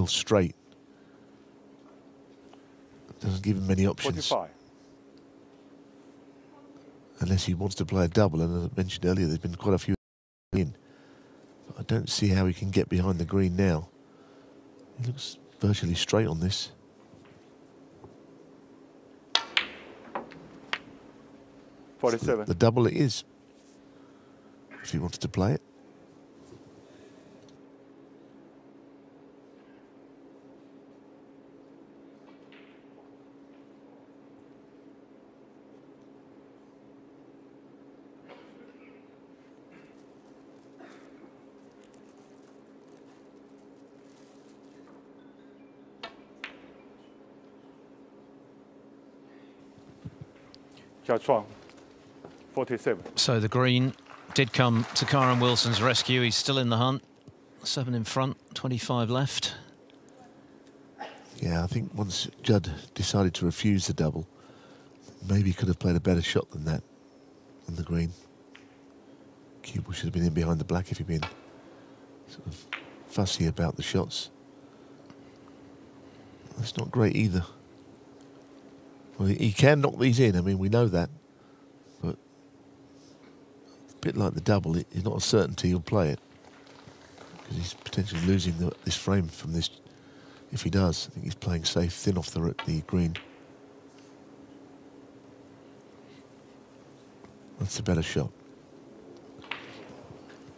little straight. Doesn't give him many options. 45. Unless he wants to play a double, and as I mentioned earlier, there's been quite a few in. But I don't see how he can get behind the green now. He looks virtually straight on this. Forty-seven. The double it is. If he wants to play it. Jia Chuang. Forty-seven. So the green did come to Kyren Wilson's rescue. He's still in the hunt. Seven in front, 25 left. Yeah, I think once Judd decided to refuse the double, maybe he could have played a better shot than that on the green. Cue ball should have been in behind the black if he'd been sort of fussy about the shots. That's not great either. Well, he- can knock these in. I mean, we know that. But a bit like the double, it- it's not a certainty he'll play it. Because he's potentially losing the, this frame from this. If he does, I think he's playing safe, thin off the, the green. That's a better shot.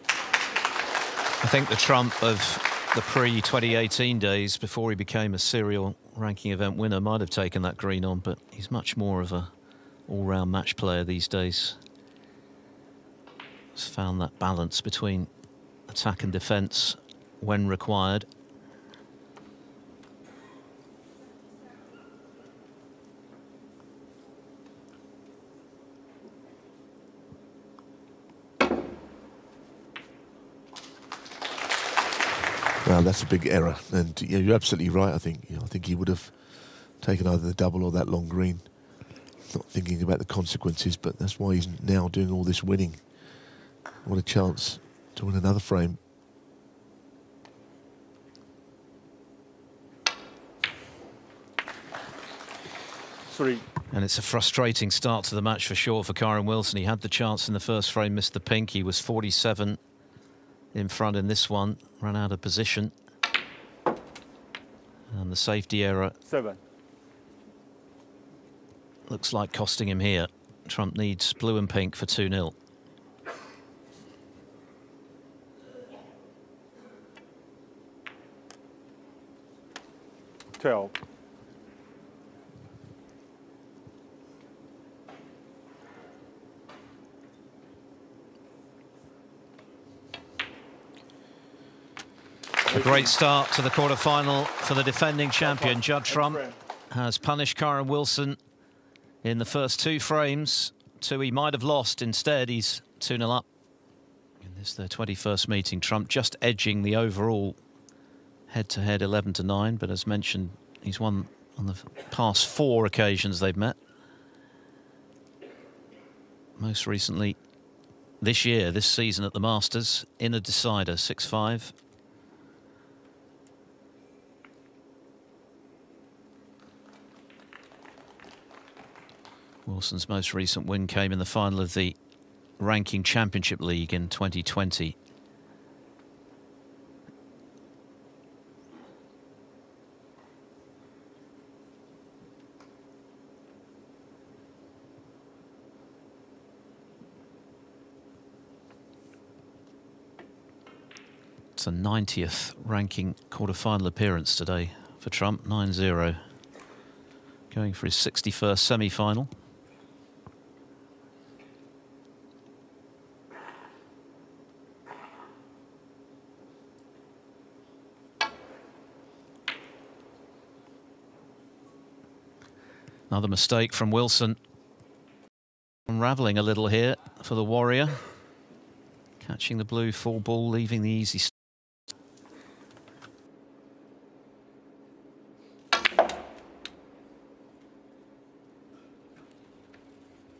I think the Trump of the pre-2018 days, before he became a serial ranking event winner, might have taken that green on, but he's much more of a all-round match player these days. Has found that balance between attack and defence when required. Well, that's a big error, and yeah, you're absolutely right. I think you know, I think he would have taken either the double or that long green, not thinking about the consequences. But that's why he's now doing all this winning. What a chance to win another frame. Three. And it's a frustrating start to the match for sure for Kyren Wilson. He had the chance in the first frame, missed the pink. He was 47 in front in this one, ran out of position. And the safety error Seven. looks like costing him here. Trump needs blue and pink for 2 0. Twelve. A great start to the quarter-final for the defending champion. Judd Trump has punished Kyren Wilson in the first two frames. Two he might have lost. Instead, he's 2 0 up. In this, their 21st meeting, Trump just edging the overall head to head 11 to 9. But as mentioned, he's won on the past four occasions they've met. Most recently this year, this season at the Masters, in a decider 6 5. Wilson's most recent win came in the final of the Ranking Championship League in 2020. It's a 90th ranking quarter-final appearance today for Trump, 9-0. Going for his 61st semi-final. Another mistake from Wilson. Unravelling a little here for the Warrior. Catching the blue full ball, leaving the easy. st-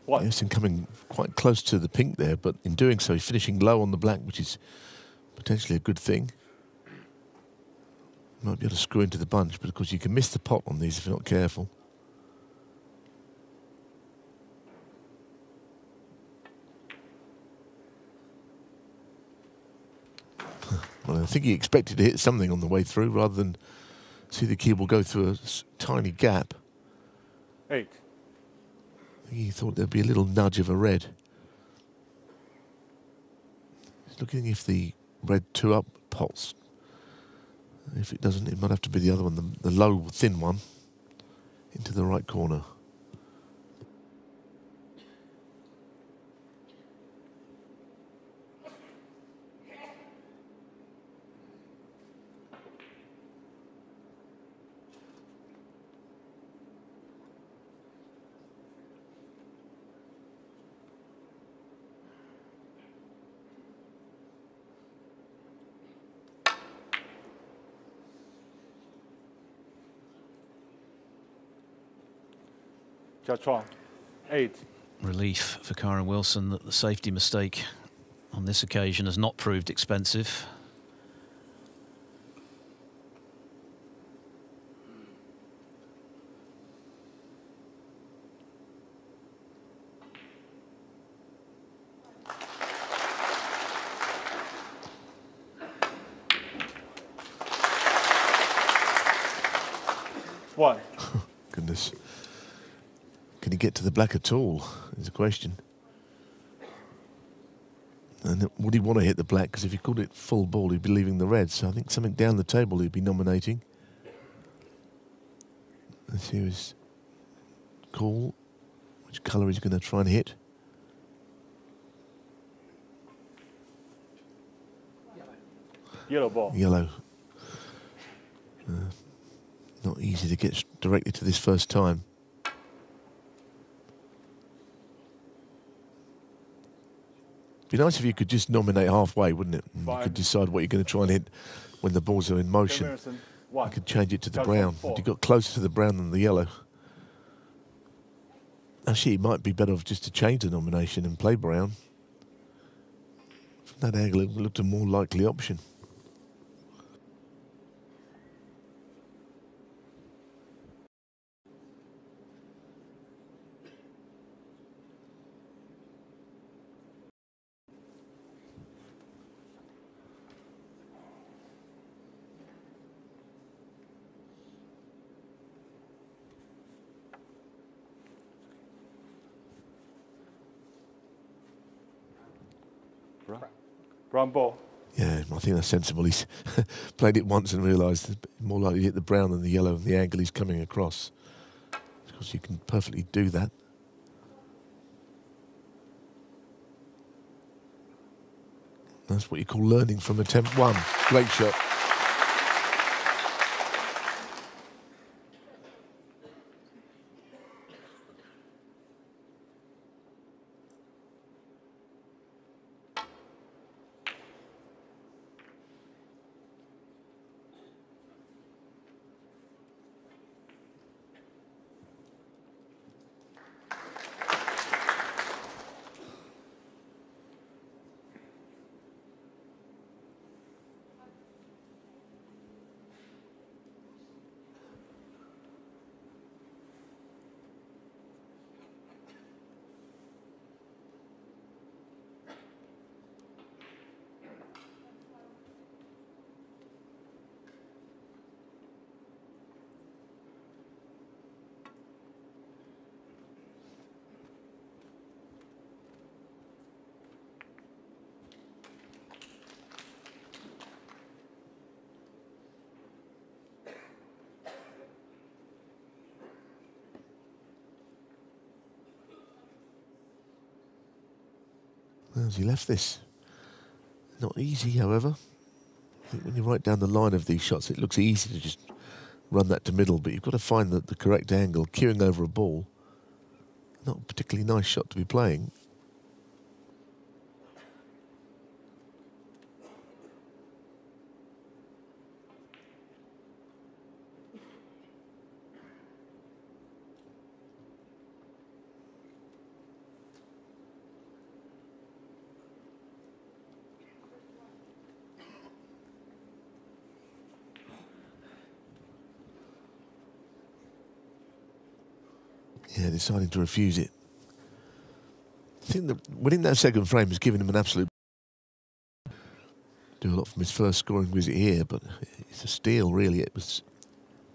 One. Yes, and coming quite close to the pink there, but in doing so, he's finishing low on the black, which is potentially a good thing. Might be able to screw into the bunch, but of course you can miss the pot on these if you're not careful. I think he expected to hit something on the way through rather than see the cue ball go through a tiny gap. Eight. He thought there'd be a little nudge of a red. He's looking if the red two up pots. If it doesn't, it might have to be the other one, the, the low, thin one, into the right corner. Eight. Relief for Kyren Wilson that the safety mistake on this occasion has not proved expensive. One. Goodness. Can he get to the black at all? Is a question. And would he want to hit the black? Because if he called it full ball, he'd be leaving the red. So I think something down the table he'd be nominating. Let's see his call. Which colour he's going to try and hit. Yellow ball. Yellow. Uh, not easy to get directly to this first time. Be nice if you could just nominate halfway, wouldn't it? And you could decide what you're going to try and hit when the balls are in motion. You could change it to the brown. But you got closer to the brown than the yellow. Actually, it might be better off just to change the nomination and play brown. From that angle, it looked a more likely option. Yeah, I think that's sensible. He's played it once and realised more likely to hit the brown than the yellow and the angle he's coming across. Because you can perfectly do that. That's what you call learning from attempt one. Great shot. Has he left this? Not easy, however. When you write down the line of these shots, it looks easy to just run that to middle, but you've got to find the, the correct angle. Cueing over a ball, not a particularly nice shot to be playing. Deciding to refuse it. I think that winning that second frame has given him an absolute. Do a lot from his first scoring visit here, but it's a steal, really. It was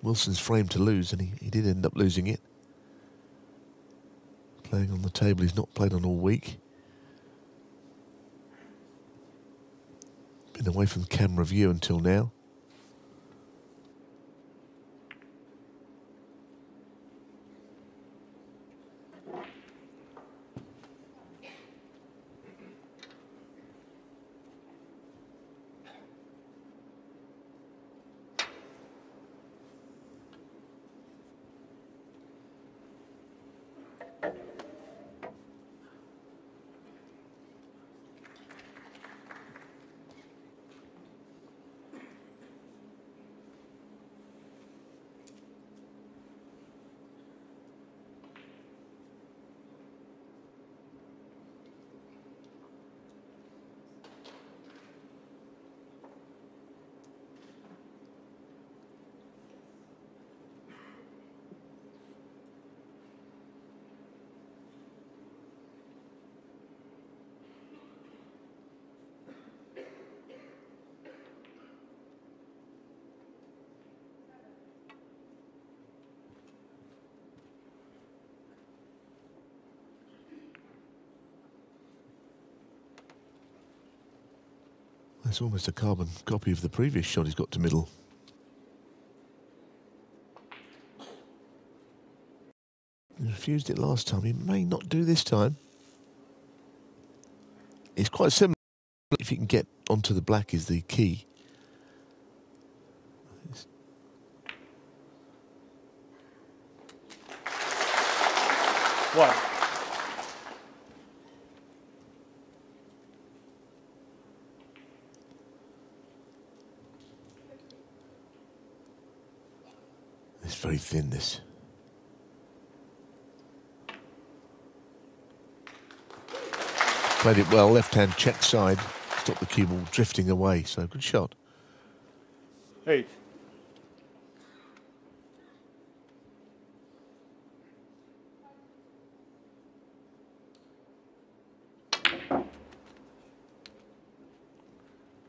Wilson's frame to lose, and he, he did end up losing it. Playing on the table he's not played on all week. Been away from camera view until now. That's almost a carbon copy of the previous shot he's got to middle. He refused it last time. He may not do this time. It's quite similar. If you can get onto the black is the key. One. Thin, this. Played it well, left hand check side, stopped the cue ball drifting away, so good shot. Eight.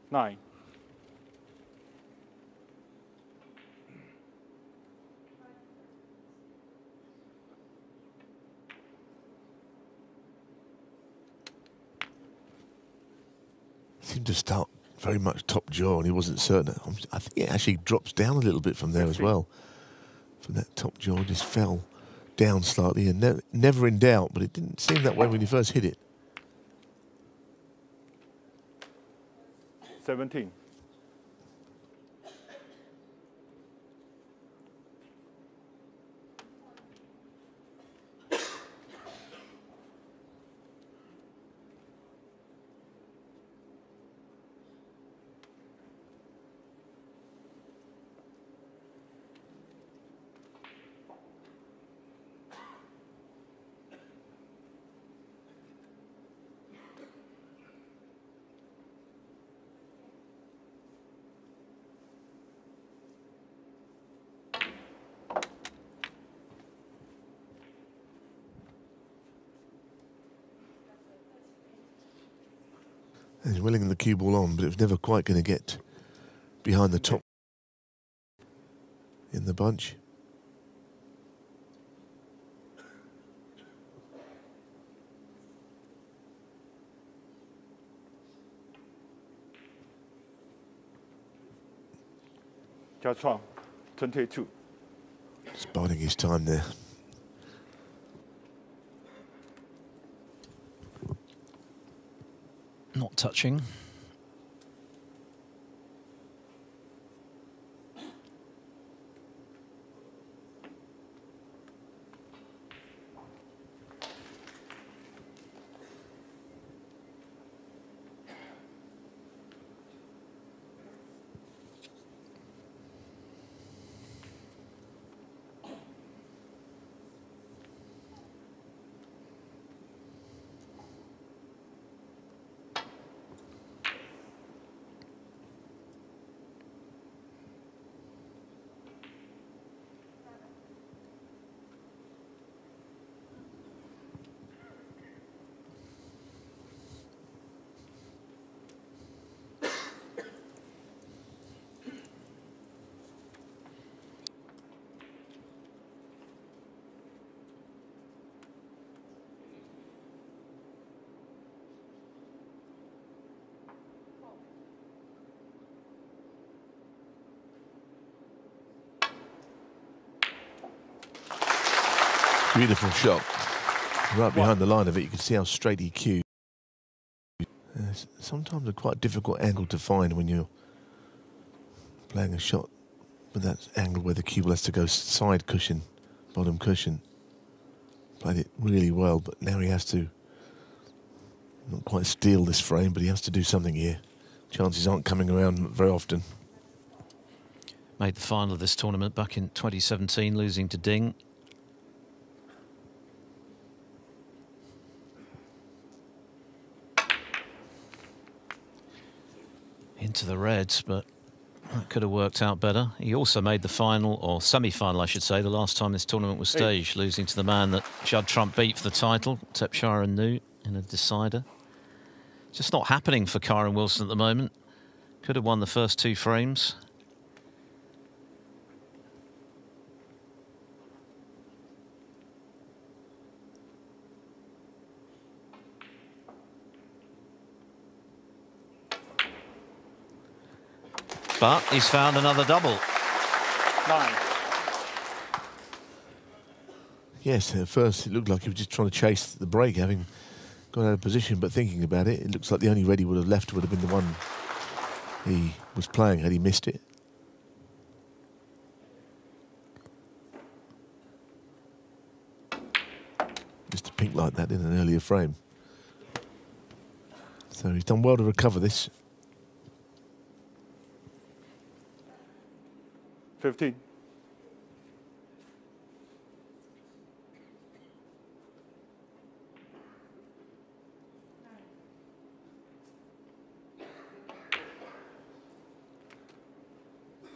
Nine. To start very much top jaw, and he wasn't certain. I'm- think it actually drops down a little bit from there as well. From that top jaw, just fell down slightly, and ne- never in doubt. But it didn't seem that way when he first hit it. 17. And he's willing the cue ball on, but it was never quite going to get behind the top in the bunch. Jia Chuang, 22. Just biding his time there. Not touching. Beautiful shot. Right behind the line of it, you can see how straight he cued. Uh, sometimes a quite difficult angle to find when you're playing a shot with that angle where the cue has to go side cushion, bottom cushion. Played it really well, but now he has to not quite steal this frame, but he has to do something here. Chances aren't coming around very often. Made the final of this tournament back in 2017, losing to Ding. Into the reds, but that could have worked out better. He also made the final, or semi-final, I should say, the last time this tournament was staged, hey. losing to the man that Judd Trump beat for the title, Thepchaiya Un-Nooh, in a decider. Just not happening for Kyren Wilson at the moment. Could have won the first two frames. But he's found another double. Nine. Yes, at first it looked like he was just trying to chase the break, having got out of position, but thinking about it, it looks like the only red he would have left would have been the one he was playing had he missed it. Just a pink like that in an earlier frame. So he's done well to recover this. 15.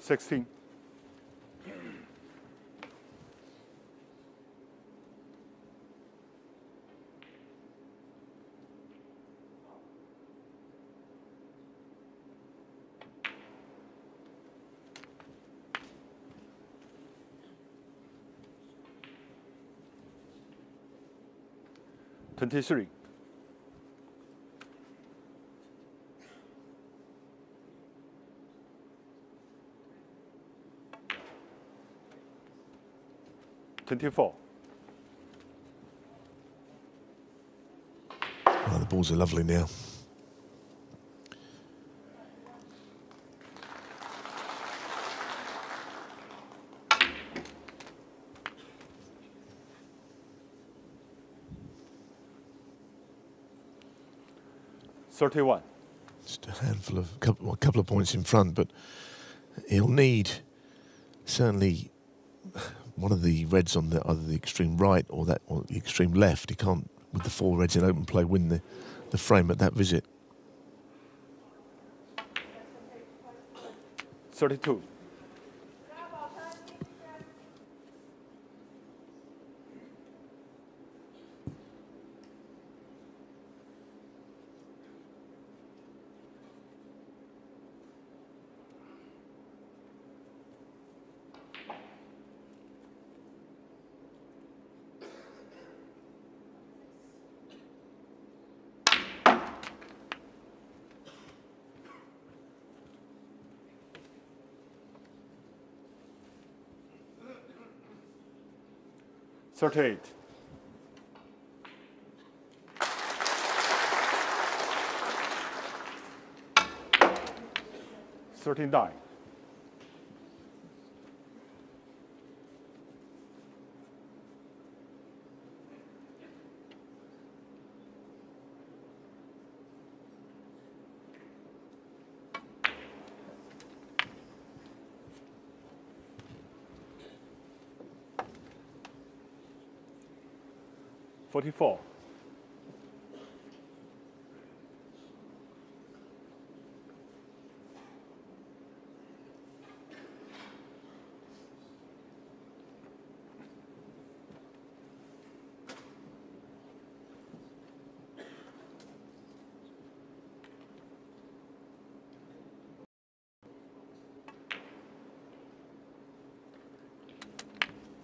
Sixteen. Twenty-three. Twenty-four. Oh, the balls are lovely now. Thirty-one. Just a handful of couple, well, a couple of points in front, but he'll need certainly one of the reds on the either the extreme right or that or the extreme left. He can't with the four reds in open play win the, the frame at that visit. Thirty-two. 38. Thirty-nine. Forty-four.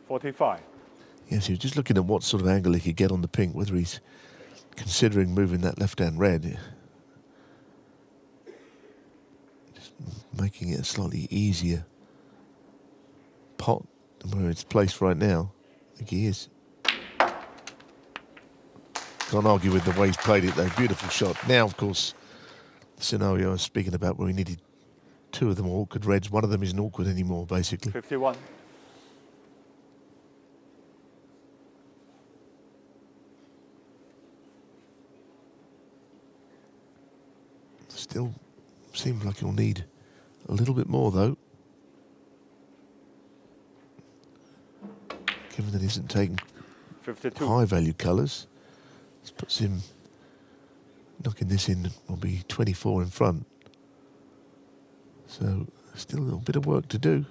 Forty-five. Yes, he was just looking at what sort of angle he could get on the pink, whether he's considering moving that left-hand red. Just making it a slightly easier pot than where it's placed right now. I think he is. Can't argue with the way he's played it, though. Beautiful shot. Now, of course, the scenario I was speaking about where he needed two of them awkward reds. One of them isn't awkward anymore, basically. 51. Still seems like he'll need a little bit more, though. Given that he isn't taking 52. high value colours, this puts him knocking this in will be 24 in front. So still a little bit of work to do.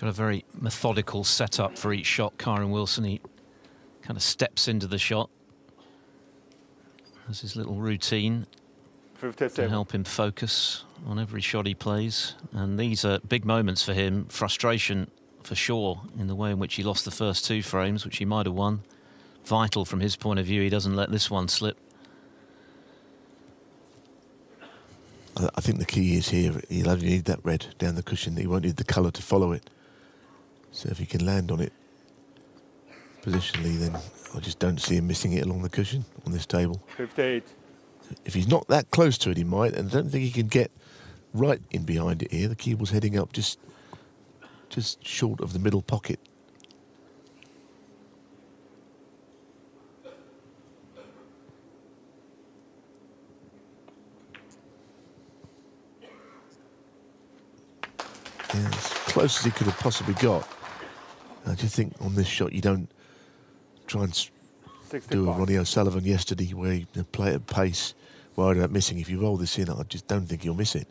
Got a very methodical setup for each shot, Kyren Wilson. He kind of steps into the shot. Has his little routine to help him focus on every shot he plays. And these are big moments for him. Frustration for sure in the way in which he lost the first two frames, which he might have won. Vital from his point of view. He doesn't let this one slip. I I think the key is here, he'll only need that red down the cushion. He won't need the colour to follow it. So if he can land on it positionally, then I just don't see him missing it along the cushion on this table. 58. If he's not that close to it, he might, and I don't think he can get right in behind it here. The cue ball's heading up just, just short of the middle pocket. Yeah, as close as he could have possibly got. I just think on this shot you don't try and do a Ronnie O'Sullivan yesterday where he you play at pace, worried about missing. If you roll this in, I just don't think you'll miss it.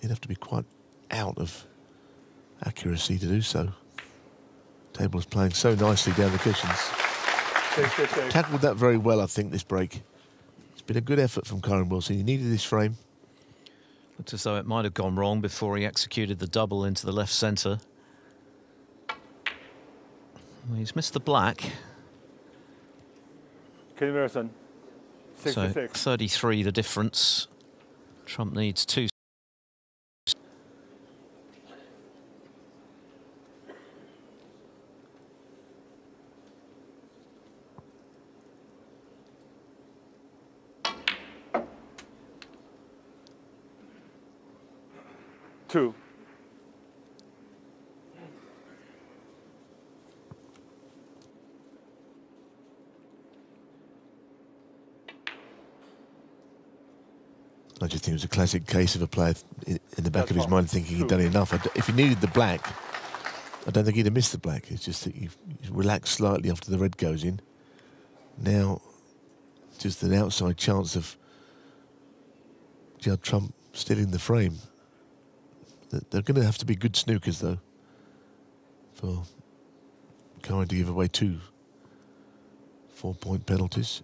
You'd have to be quite out of accuracy to do so. Table is playing so nicely down the cushions. 66. Tackled that very well, I think, this break. It's been a good effort from Kyren Wilson. He needed this frame. Looked as though it might have gone wrong before he executed the double into the left centre. Well, he's missed the black. Ken Wilson. So 33 the difference. Trump needs. Two. I just think it was a classic case of a player in in the back That's of his mind thinking he'd done enough. I d- If he needed the black, I don't think he'd have missed the black. It's just that you relax slightly after the red goes in. Now, just an outside chance of Judd Trump stealing the frame. They're going to have to be good snookers, though, for Kyren to give away two four-point penalties.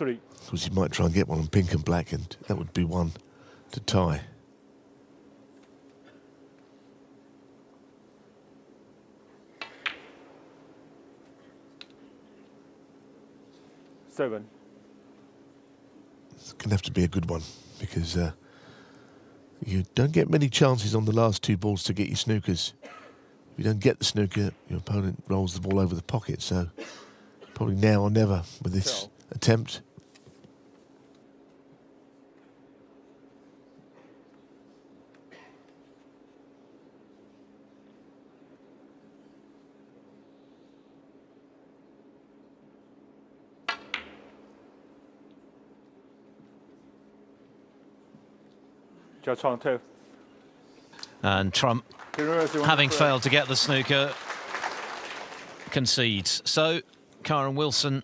Three. Because you might try and get one on pink and black, and that would be one to tie. Seven. It's going to have to be a good one because uh, you don't get many chances on the last two balls to get your snookers. If you don't get the snooker, your opponent rolls the ball over the pocket. So probably now or never with this attempt. Jia Chang two. And Trump, having failed to get the snooker, concedes. So Kyren Wilson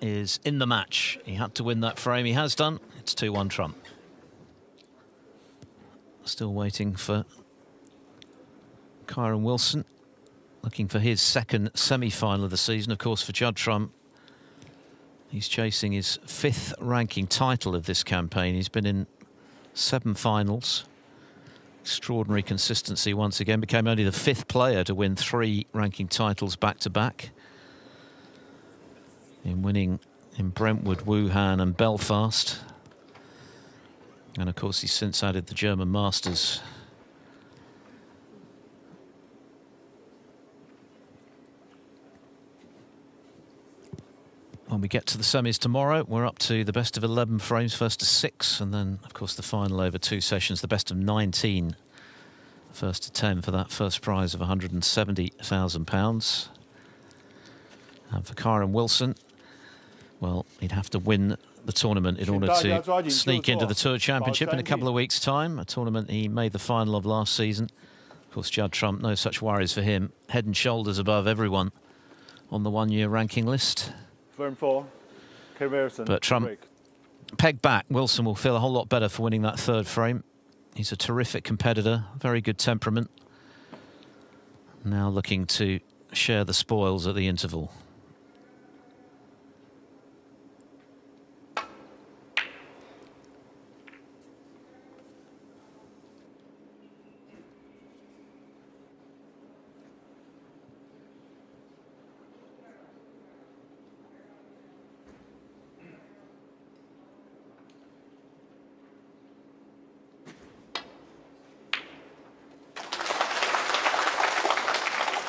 is in the match. He had to win that frame. He has done. It's 2-1 Trump. Still waiting for Kyren Wilson. looking for his second semi-final of the season. Of course, for Judd Trump, he's chasing his fifth ranking title of this campaign. He's been in seven finals. Extraordinary consistency once again. Became only the fifth player to win three ranking titles back to back. In winning in Brentwood, Wuhan and Belfast. And of course, he's since added the German Masters when we get to the semis tomorrow, we're up to the best of 11 frames, first to six, and then, of course, the final over two sessions, the best of 19, first to 10 for that first prize of £170,000. And for Kyren Wilson, well, he'd have to win the tournament in order to sneak into the Tour Championship in a couple of weeks' time, a tournament he made the final of last season. Of course, Judd Trump, no such worries for him, head and shoulders above everyone on the one-year ranking list. Firm four. But Trump break. pegged back. Wilson will feel a whole lot better for winning that third frame. He's a terrific competitor, very good temperament. Now looking to share the spoils at the interval.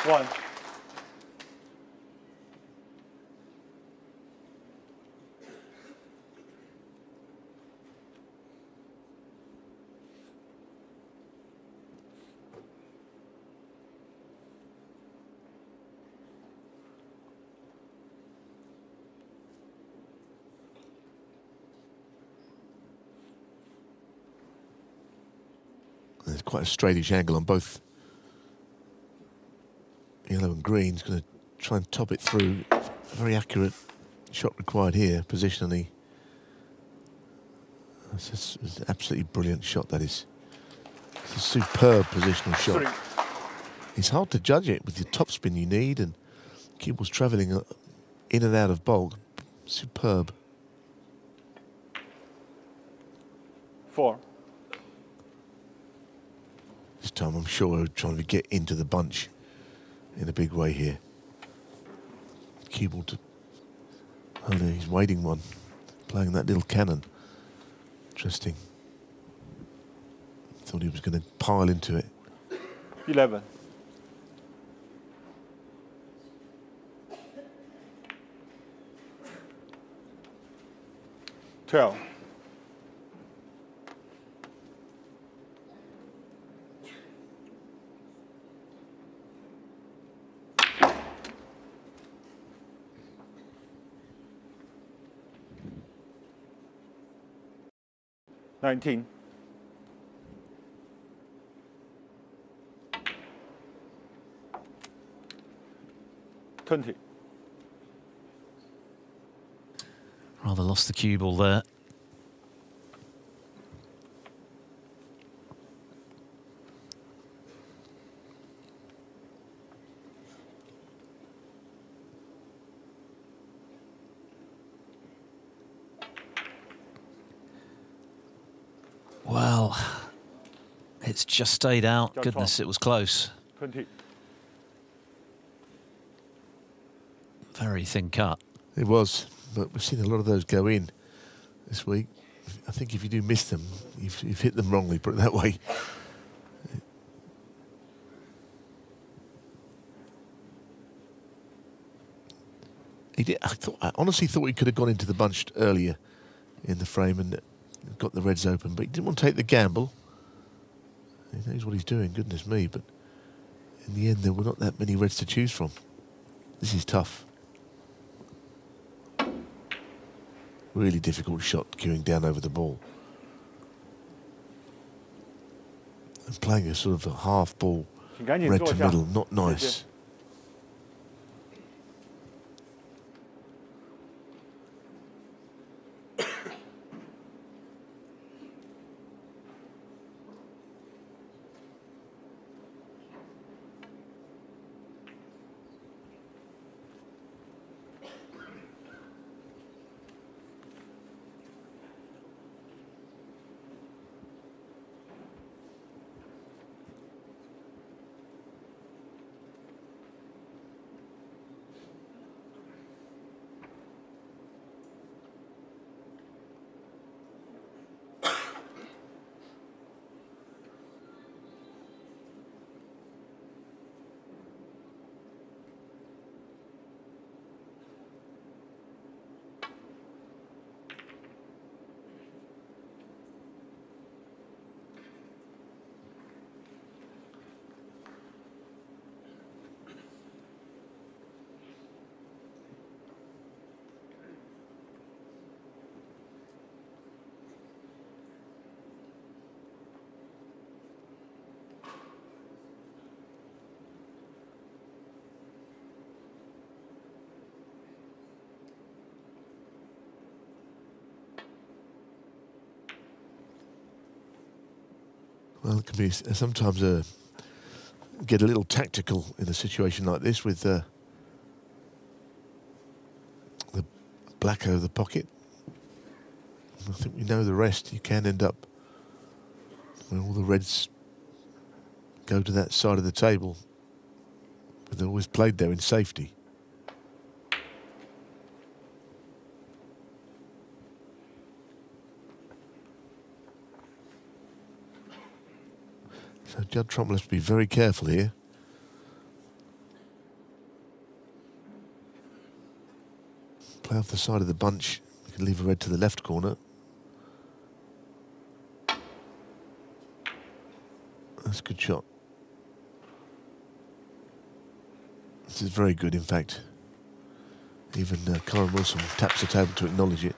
One. There's quite a straightish angle on both yellow and green. He's going to try and top it through. Very accurate shot required here, positionally. It's an absolutely brilliant shot, that is. It's a superb positional shot. Three. It's hard to judge it with the topspin you need and cue ball's travelling uh, in and out of bulk. Superb. Four. Time I'm sure trying to get into the bunch in a big way here. Keyboard. Oh no, he's waiting one. Playing that little cannon. Interesting. Thought he was going to pile into it. 11. Twelve. 19. Twenty. Rather lost the cue ball there. Well, it's just stayed out. Goodness, it was close. 20. Very thin cut. It was, but we've seen a lot of those go in this week. I think if you do miss them, you've, you've hit them wrongly, put it that way. He did, I, thought, I honestly thought he could have gone into the bunch earlier in the frame and got the reds open, but he didn't want to take the gamble. He knows what he's doing, goodness me, but in the end there were not that many reds to choose from. This is tough. Really difficult shot cueing down over the ball. And playing a sort of a half ball, red to middle, not nice. Well, it can be sometimes a get a little tactical in a situation like this with uh, the black over the pocket. I think we know the rest. You can end up when all the reds go to that side of the table, but they're always played there in safety. Judd Trump has to be very careful here. Play off the side of the bunch. We can leave a red to the left corner. That's a good shot. This is very good, in fact. Even uh, Wilson taps the table to acknowledge it.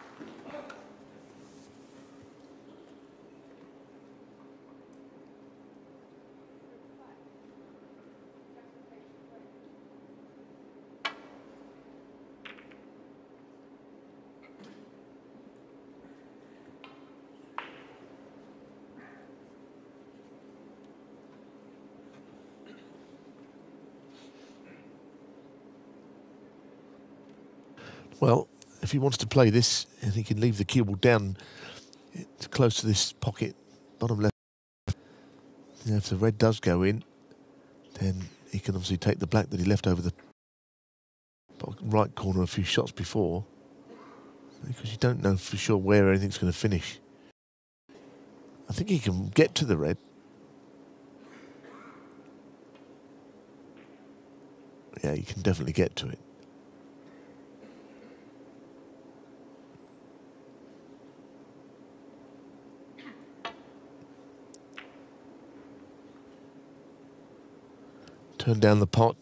Well, if he wants to play this, and he can leave the cue ball down it's close to this pocket, bottom left. Yeah, if the red does go in, then he can obviously take the black that he left over the right corner a few shots before, because you don't know for sure where anything's going to finish. I think he can get to the red. Yeah, you can definitely get to it. Down the pot.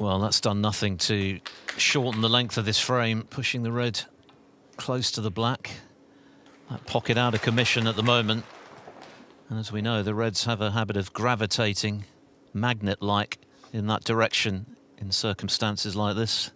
Well, that's done nothing to shorten the length of this frame, pushing the red close to the black. That pocket out of commission at the moment. And as we know, the Reds have a habit of gravitating magnet-like in that direction in circumstances like this.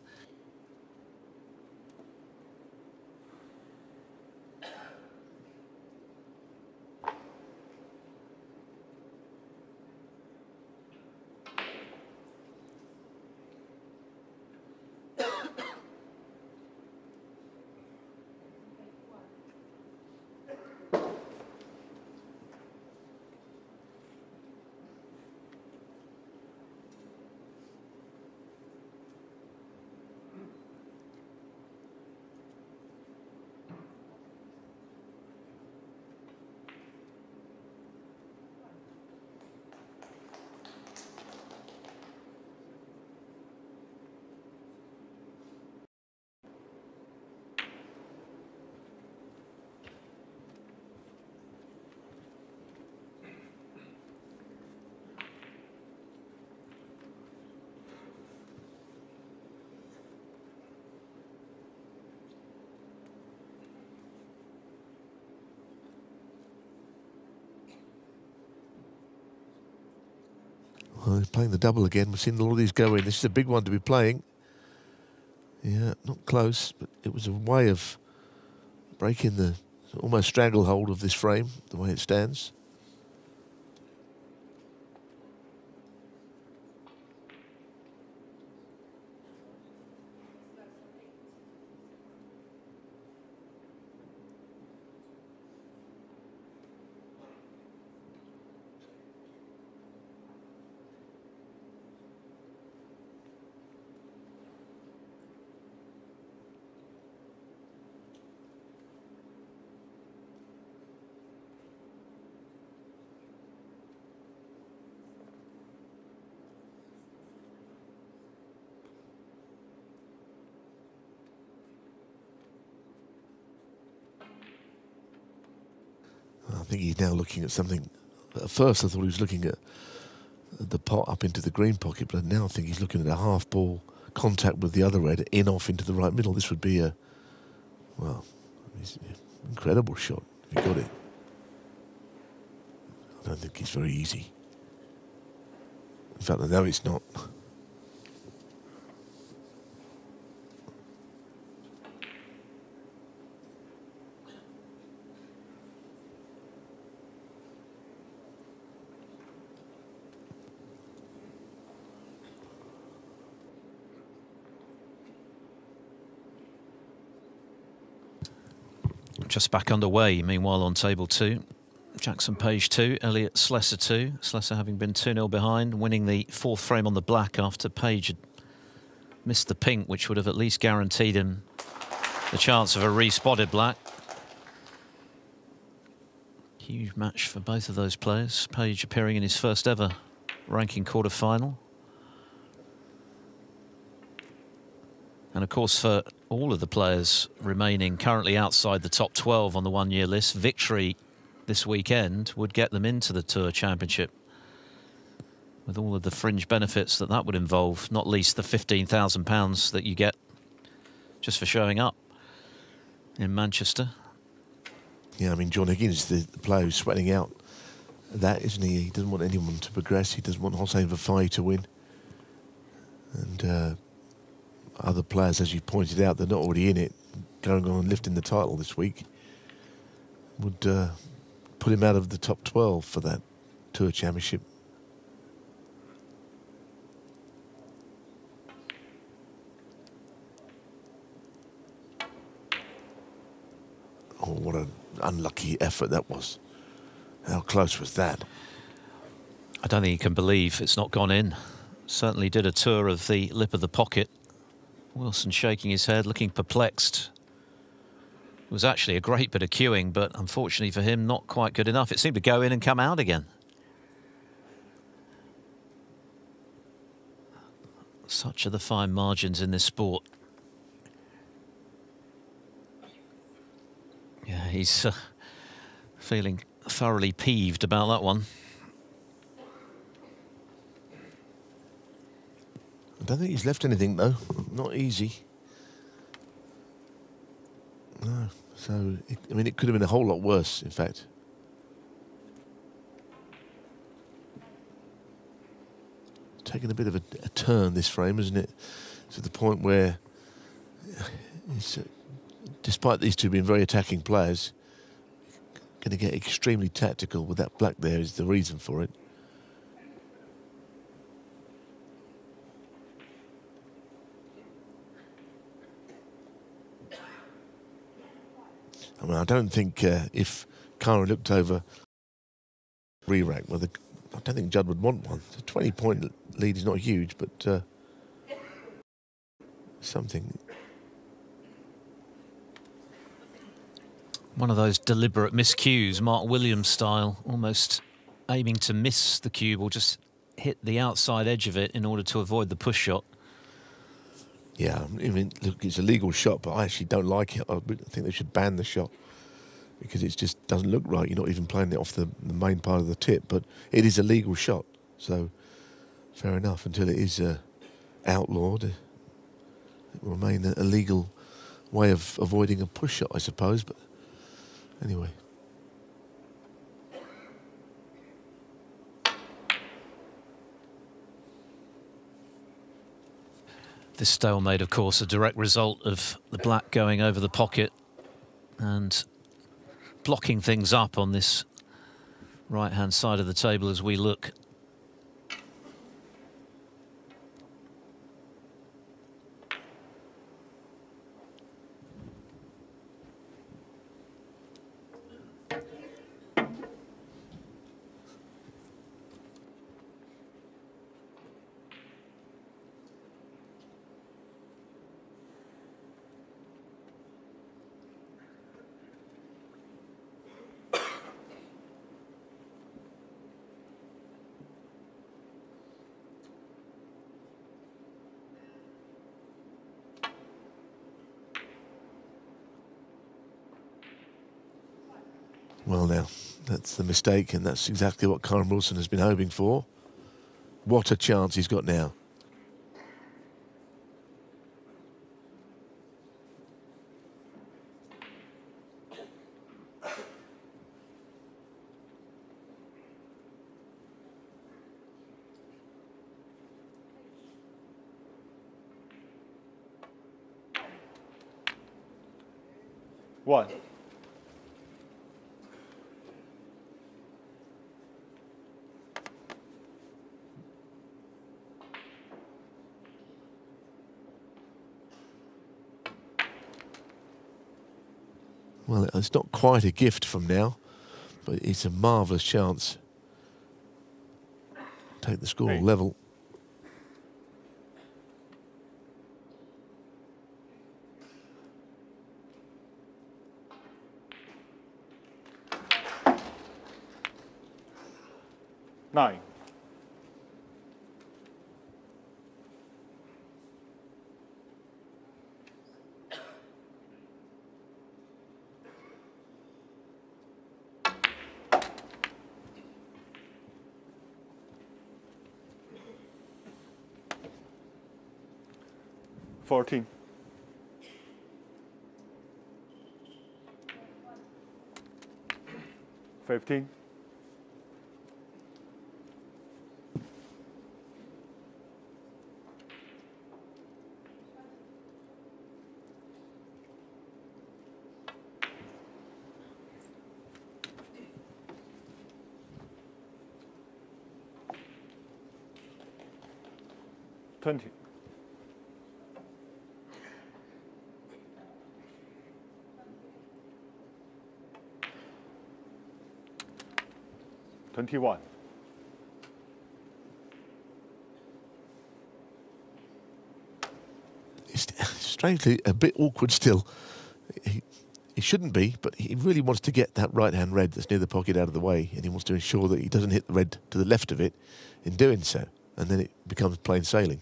Well, he's playing the double again. We've seen all of these go in. This is a big one to be playing. Yeah, not close, but it was a way of breaking the almost stranglehold of this frame, the way it stands. Looking at something. At first, I thought he was looking at the pot up into the green pocket, but now I think he's looking at a half ball contact with the other red in off into the right middle. This would be a well, incredible shot if he got it. I don't think it's very easy. In fact, I know it's not. Just back underway. Meanwhile, on table two, Jackson Page two, Elliot Slesser two. Slesser having been 2 0 behind, winning the fourth frame on the black after Page had missed the pink, which would have at least guaranteed him the chance of a re-spotted black. Huge match for both of those players. Page appearing in his first ever ranking quarter final. And of course, for all of the players remaining currently outside the top 12 on the one-year list, victory this weekend would get them into the Tour Championship with all of the fringe benefits that that would involve, not least the £15,000 that you get just for showing up in Manchester. Yeah, I mean, John Higgins the player who's sweating out that, isn't he? He doesn't want anyone to progress. He doesn't want Hossein Vafaei to win. And uh, other players, as you pointed out, they're not already in it, going on and lifting the title this week, would uh, put him out of the top 12 for that Tour Championship. Oh, what an unlucky effort that was. How close was that? I don't think you can believe it's not gone in. Certainly did a tour of the lip of the pocket Wilson shaking his head, looking perplexed. It was actually a great bit of cueing, but unfortunately for him, not quite good enough. It seemed to go in and come out again. Such are the fine margins in this sport. Yeah, he's uh, feeling thoroughly peeved about that one. I don't think he's left anything though. Not easy. No. So, it, I mean, it could have been a whole lot worse, in fact. Taking a bit of a, a turn this frame, isn't it? To the point where, uh, despite these two being very attacking players, going to get extremely tactical with that black there is the reason for it. I mean, I don't think uh, if Kara looked over re-rack, well, I don't think Judd would want one. The 20-point lead is not huge, but uh, something. One of those deliberate miscues, Mark Williams style, almost aiming to miss the cube or just hit the outside edge of it in order to avoid the push shot. Yeah, I mean, look, it's a legal shot, but I actually don't like it. I think they should ban the shot because it just doesn't look right. You're not even playing it off the, the main part of the tip, but it is a legal shot, so fair enough. Until it is uh, outlawed, it will remain a, legal way of avoiding a push shot, I suppose. But anyway. This stalemate, of course, a direct result of the black going over the pocket and blocking things up on this right-hand side of the table as we look Well, now, That's the mistake, and that's exactly what Kyren Wilson has been hoping for. What a chance he's got now. Well, it's not quite a gift from now, but it's a marvellous chance. Take the score Eight. level. Nine. Fourteen. Fifteen. 21. It's strangely a bit awkward still. He, he shouldn't be, but he really wants to get that right hand red that's near the pocket out of the way, and he wants to ensure that he doesn't hit the red to the left of it in doing so, and then it becomes plain sailing.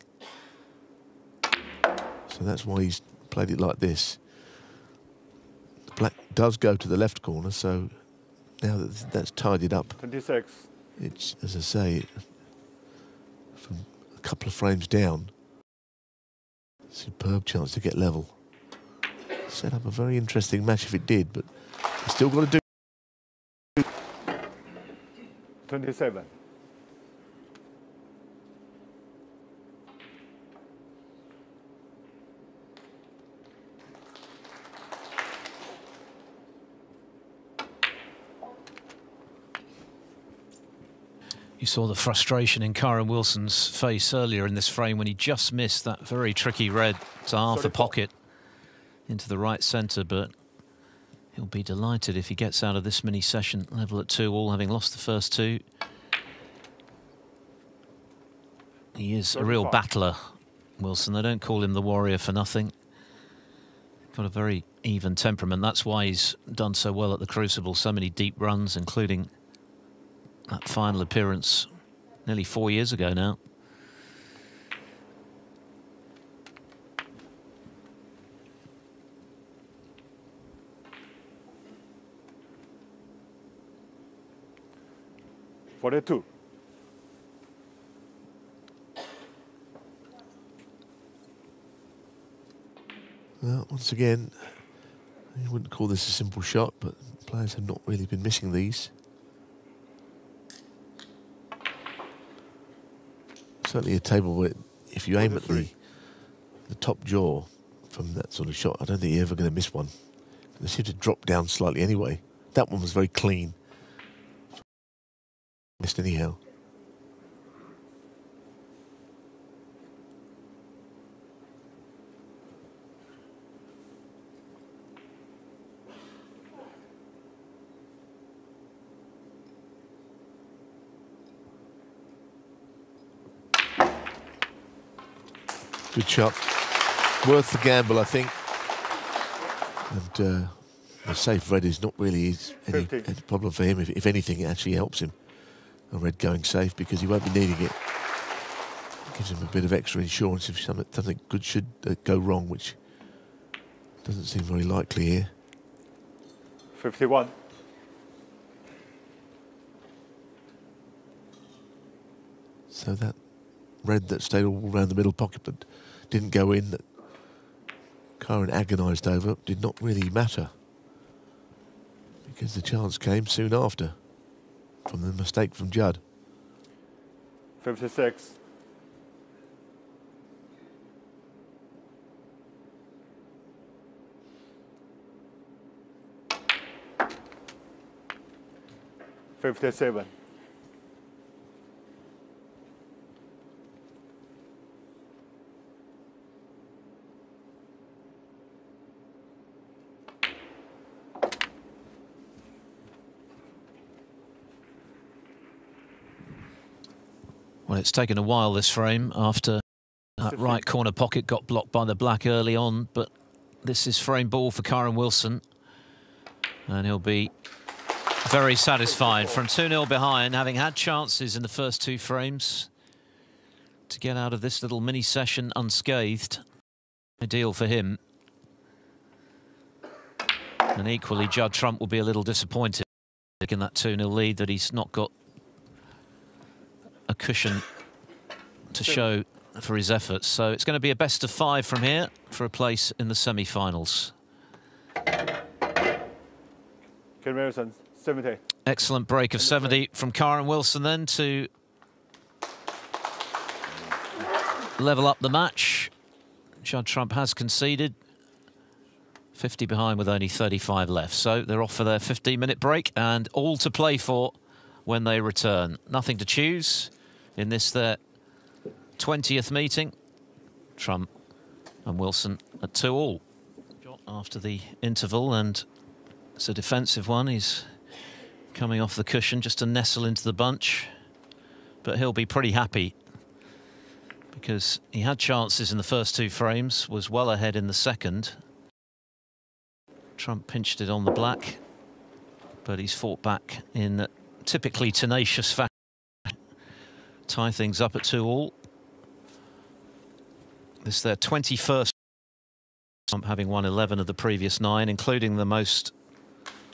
So that's why he's played it like this. The black does go to the left corner, so now that that's tidied up, Twenty-six. it's, as I say, from a couple of frames down, superb chance to get level. Set up a very interesting match if it did, but still got to do. Twenty-seven. You saw the frustration in Kyren Wilson's face earlier in this frame when he just missed that very tricky red to half the pocket into the right centre, but he'll be delighted if he gets out of this mini session level at two all, having lost the first two. He is a real battler, Wilson. They don't call him the warrior for nothing. Got a very even temperament. That's why he's done so well at the Crucible. So many deep runs, including that final appearance nearly four years ago now. Forty-two. Well, once again, you wouldn't call this a simple shot, but players have not really been missing these. Certainly a table where if you aim at the, the top jaw from that sort of shot, I don't think you're ever going to miss one. They seem to drop down slightly anyway. That one was very clean. Missed anyhow. Good shot. Worth the gamble, I think. And uh, the safe red is not really any, any problem for him. If, if, anything, it actually helps him. A red going safe because he won't be needing it. it gives him a bit of extra insurance if something, something good should uh, go wrong, which doesn't seem very likely here. 51. So that red that stayed all around the middle pocket but didn't go in, that Kyren agonised over, did not really matter. Because the chance came soon after from the mistake from Judd. 56. Fifty-seven. It's taken a while this frame after that right corner pocket got blocked by the black early on, but this is frame ball for Kyren Wilson. And he'll be very satisfied from 2-0 behind, having had chances in the first two frames to get out of this little mini session unscathed. Ideal for him. And equally, Judd Trump will be a little disappointed in that 2-0 lead that he's not got a cushion to show for his efforts. So it's going to be a best of five from here for a place in the semi-finals. Kyren Wilson, 70. Excellent break of 70 from Kyren Wilson then to level up the match. Judd Trump has conceded. 50 behind with only 35 left. So they're off for their 15-minute break and all to play for when they return. Nothing to choose in this their 20th meeting. Trump and Wilson at 2 all after the interval and it's a defensive one. He's coming off the cushion just to nestle into the bunch. But he'll be pretty happy because he had chances in the first two frames, was well ahead in the second. Trump pinched it on the black, but he's fought back in typically tenacious fashion. Tie things up at two all. This is their 21st Trump having won 11 of the previous nine, including the most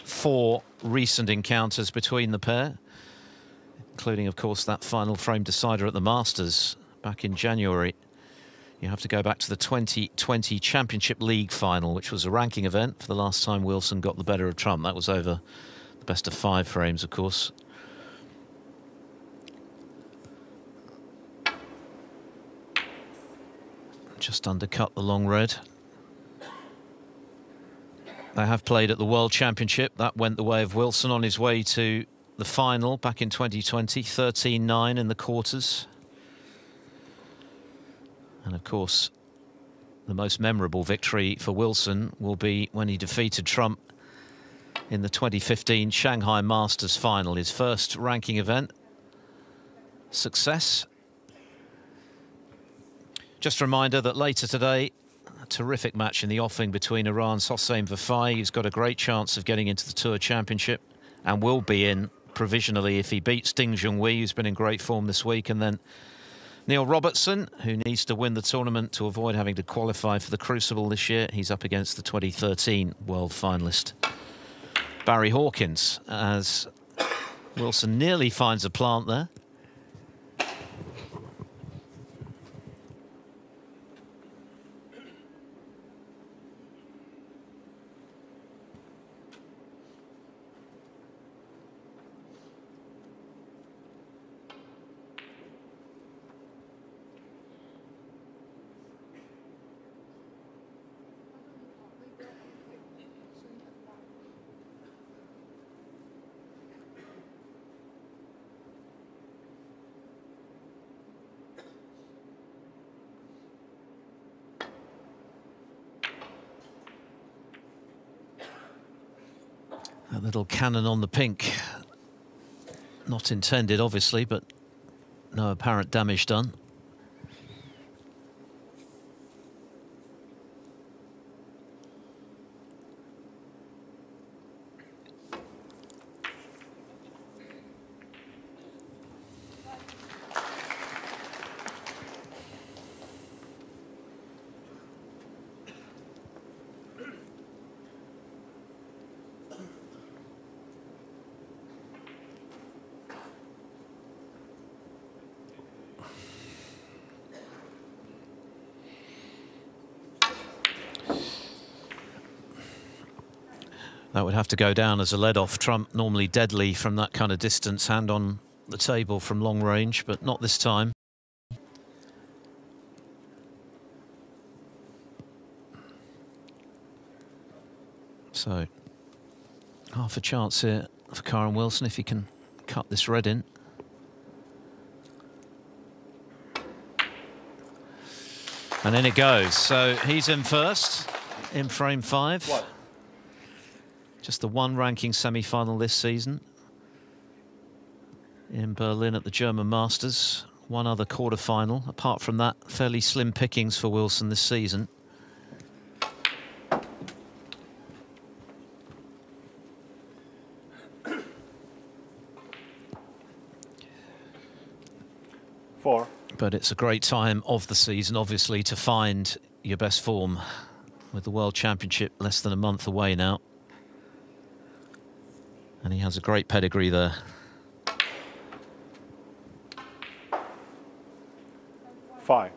four recent encounters between the pair, including, of course, that final frame decider at the Masters back in January. You have to go back to the 2020 Championship League final, which was a ranking event for the last time Wilson got the better of Trump. That was over the best of five frames, of course. Just undercut the long red. They have played at the World Championship. That went the way of Wilson on his way to the final back in 2020, 13-9 in the quarters. And of course, the most memorable victory for Wilson will be when he defeated Trump in the 2015 Shanghai Masters final, his first ranking event. Success. Just a reminder that later today, a terrific match in the offing between Iran's Hossein Vafaei, who's got a great chance of getting into the Tour Championship and will be in provisionally if he beats Ding Junhui, who's been in great form this week, and then Neil Robertson, who needs to win the tournament to avoid having to qualify for the Crucible this year. He's up against the 2013 world finalist, Barry Hawkins, as Wilson nearly finds a plant there. That little cannon on the pink. Not intended, obviously, but no apparent damage done. Would have to go down as a lead-off. Trump normally deadly from that kind of distance, hand on the table from long range, but not this time. So, half a chance here for Kyren Wilson if he can cut this red in. And in it goes. So he's in first in frame five. What? Just the one ranking semi-final this season in Berlin at the German Masters. One other quarter-final. Apart from that, fairly slim pickings for Wilson this season. Four. But it's a great time of the season, obviously, to find your best form with the World Championship less than a month away now. And he has a great pedigree there. Five.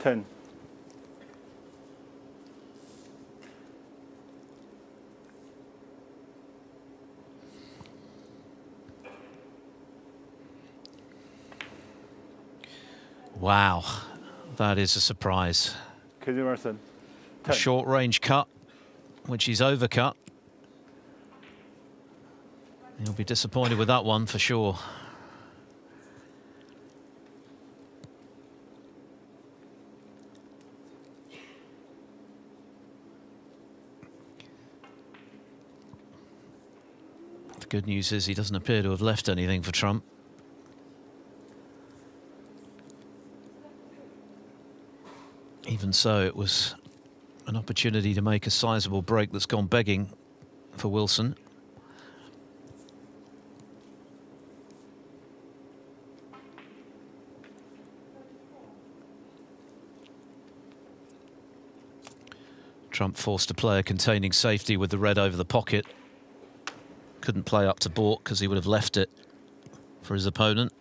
Ten. Wow, that is a surprise. A short range cut, which he's overcut. He'll be disappointed with that one for sure. The good news is he doesn't appear to have left anything for Trump. Even so, it was an opportunity to make a sizable break that's gone begging for Wilson. Trump forced a player containing safety with the red over the pocket. Couldn't play up to baulk because he would have left it for his opponent.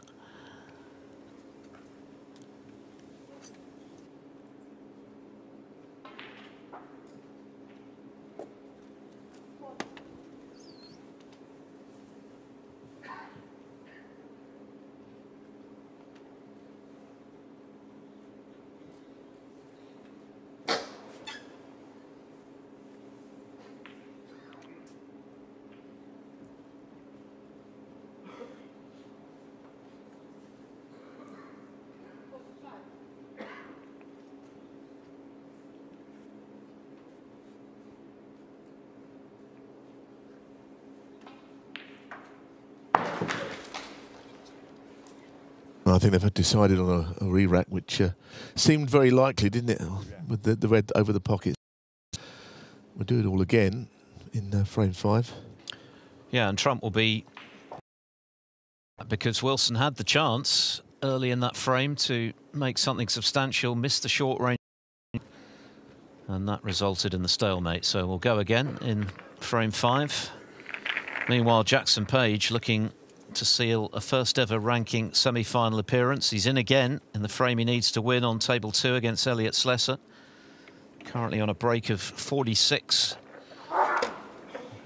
I think they've decided on a, a re-rack, which uh, seemed very likely, didn't it? With the, the red over the pocket. We'll do it all again in uh, frame five. Yeah, and Trump will be because Wilson had the chance early in that frame to make something substantial, missed the short range, and that resulted in the stalemate. So we'll go again in frame five. Meanwhile, Jackson Page looking to seal a first ever ranking semi-final appearance. He's in again in the frame he needs to win on table two against Elliot Slesser. Currently on a break of 46.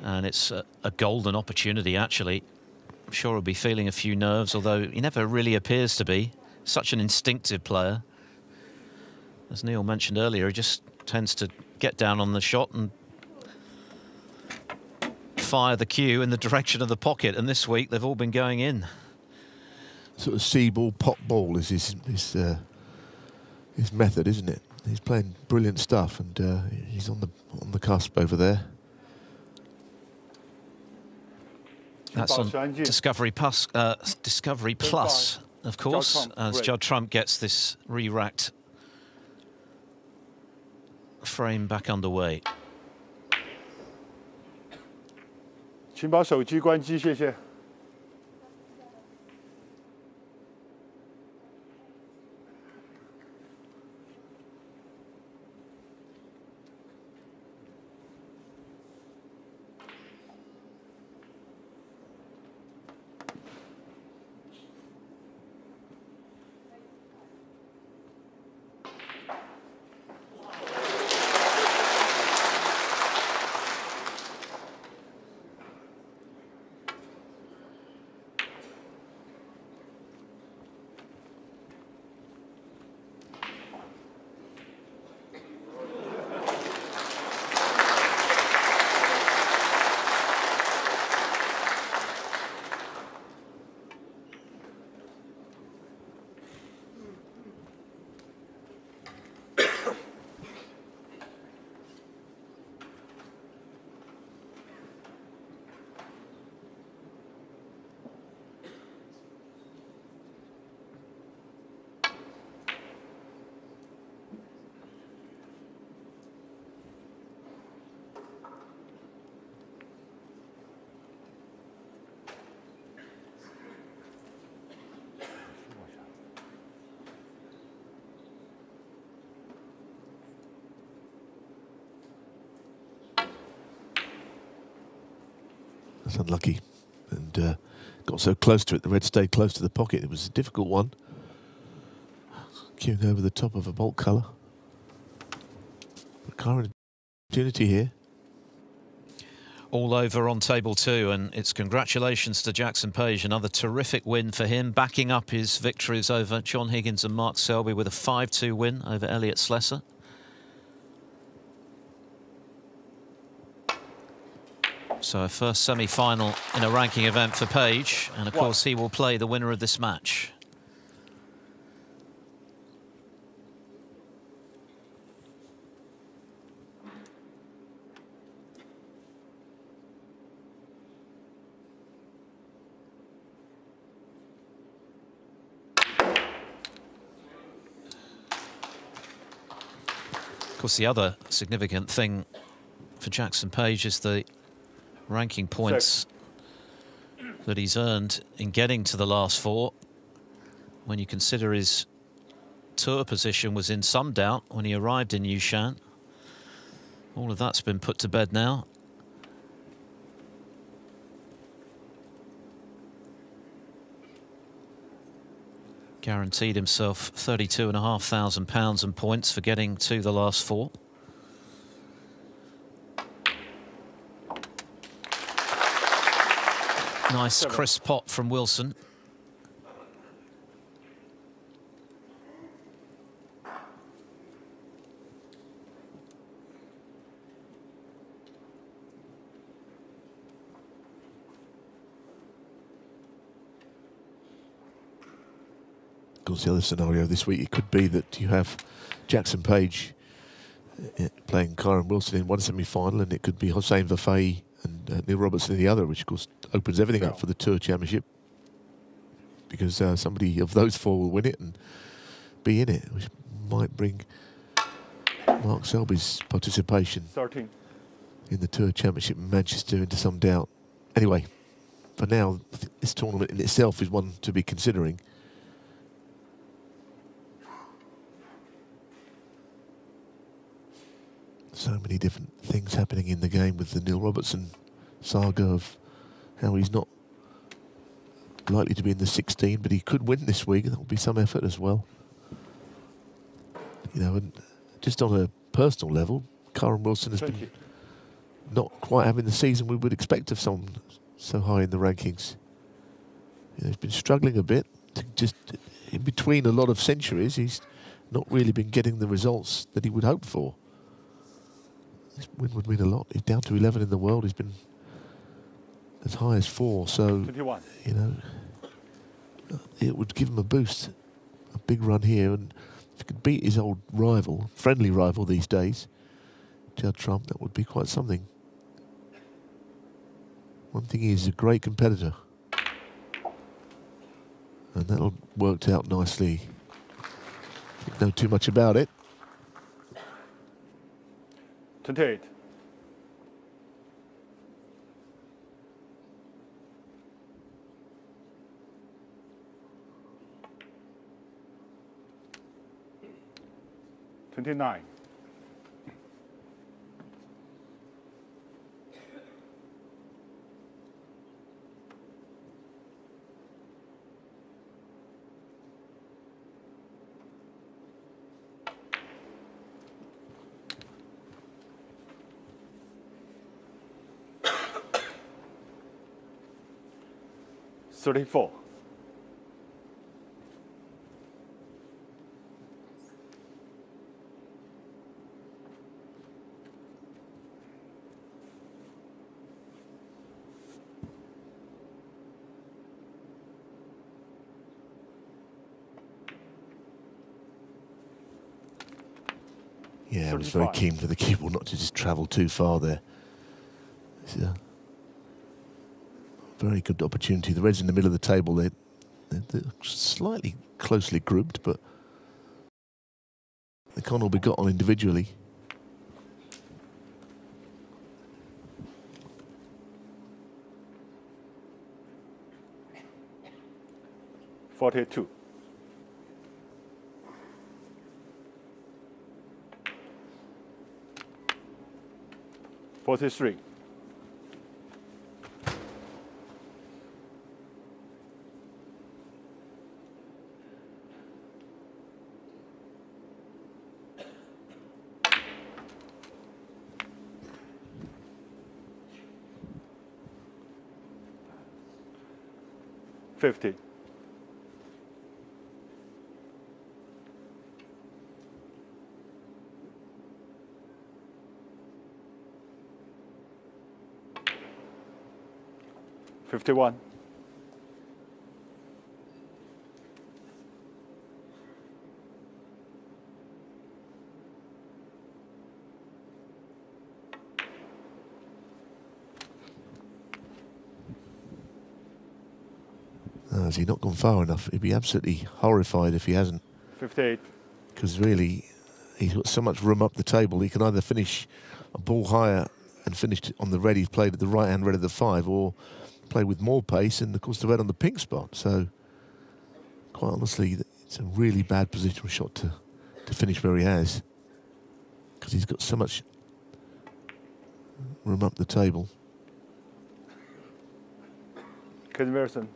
And it's a, a golden opportunity, actually. I'm sure he'll be feeling a few nerves, although he never really appears to be. Such an instinctive player. As Neil mentioned earlier, he just tends to get down on the shot and fire the cue in the direction of the pocket. And this week, they've all been going in. Sort of see ball, pop ball is his his, uh, his method, isn't it? He's playing brilliant stuff, and uh, he's on the on the cusp over there. That's on Discovery Plus, uh, Discovery Plus, of course, Trump, as. Judd Trump gets this re-racked frame back underway. 请把手机关机，谢谢。Unlucky. And uh, got so close to it, the red stayed close to the pocket. It was a difficult one. Cueing over the top of a baulk colour. Current opportunity here. All over on table two, and it's congratulations to Jackson Page. Another terrific win for him, backing up his victories over John Higgins and Mark Selby with a 5-2 win over Elliot Slesser. So a first semi-final in a ranking event for Page, and of What? course he will play the winner of this match. Of course, the other significant thing for Jackson Page is the ranking points that he's earned in getting to the last four. When you consider his tour position was in some doubt when he arrived in Yushan. All of that's been put to bed now. Guaranteed himself thirty-two and a half thousand pounds and points for getting to the last four. Nice crisp pot from Wilson. Of course, the other scenario this week, it could be that you have Jackson Page uh, playing Kyren Wilson in one semi-final, and it could be Hossein Vafaei and uh, Neil Robertson in the other, which of course opens everything up for the Tour Championship because uh, somebody of those four will win it and be in it, which might bring Mark Selby's participation 13. in the Tour Championship in Manchester into some doubt. Anyway, for now, this tournament in itself is one to be considering. So many different things happening in the game with the Neil Robertson saga of how he's not likely to be in the 16, but he could win this week. That will be some effort as well. You know, and just on a personal level, Kyren Wilson has 20. been not quite having the season we would expect of someone so high in the rankings. You know, he's been struggling a bit. To just in between a lot of centuries, he's not really been getting the results that he would hope for. This win would mean a lot. He's down to 11 in the world. He's been as high as four. So 21. you know, it would give him a boost, a big run here, and if he could beat his old rival, friendly rival these days, Judd Trump, that would be quite something. One thing he's a great competitor, and that'll worked out nicely. Don't know too much about it. 28. Twenty-nine. Thirty-four. Yeah, I was very keen for the cue ball not to just travel too far there. It's a very good opportunity. The Reds in the middle of the table, they're, they're, they're slightly closely grouped, but they can't all be got on individually. Forty-two. Forty-three. Fifty. Fifty-one. Uh, has he not gone far enough? He'd be absolutely horrified if he hasn't, Fifty-eight. because really, he's got so much room up the table. He can either finish a ball higher and finish on the red he's played at the right hand red of the five, or play with more pace and, of course, the red on the pink spot. So, quite honestly, it's a really bad positional shot to, to finish where he has, because he's got so much room up the table. Kyren Wilson.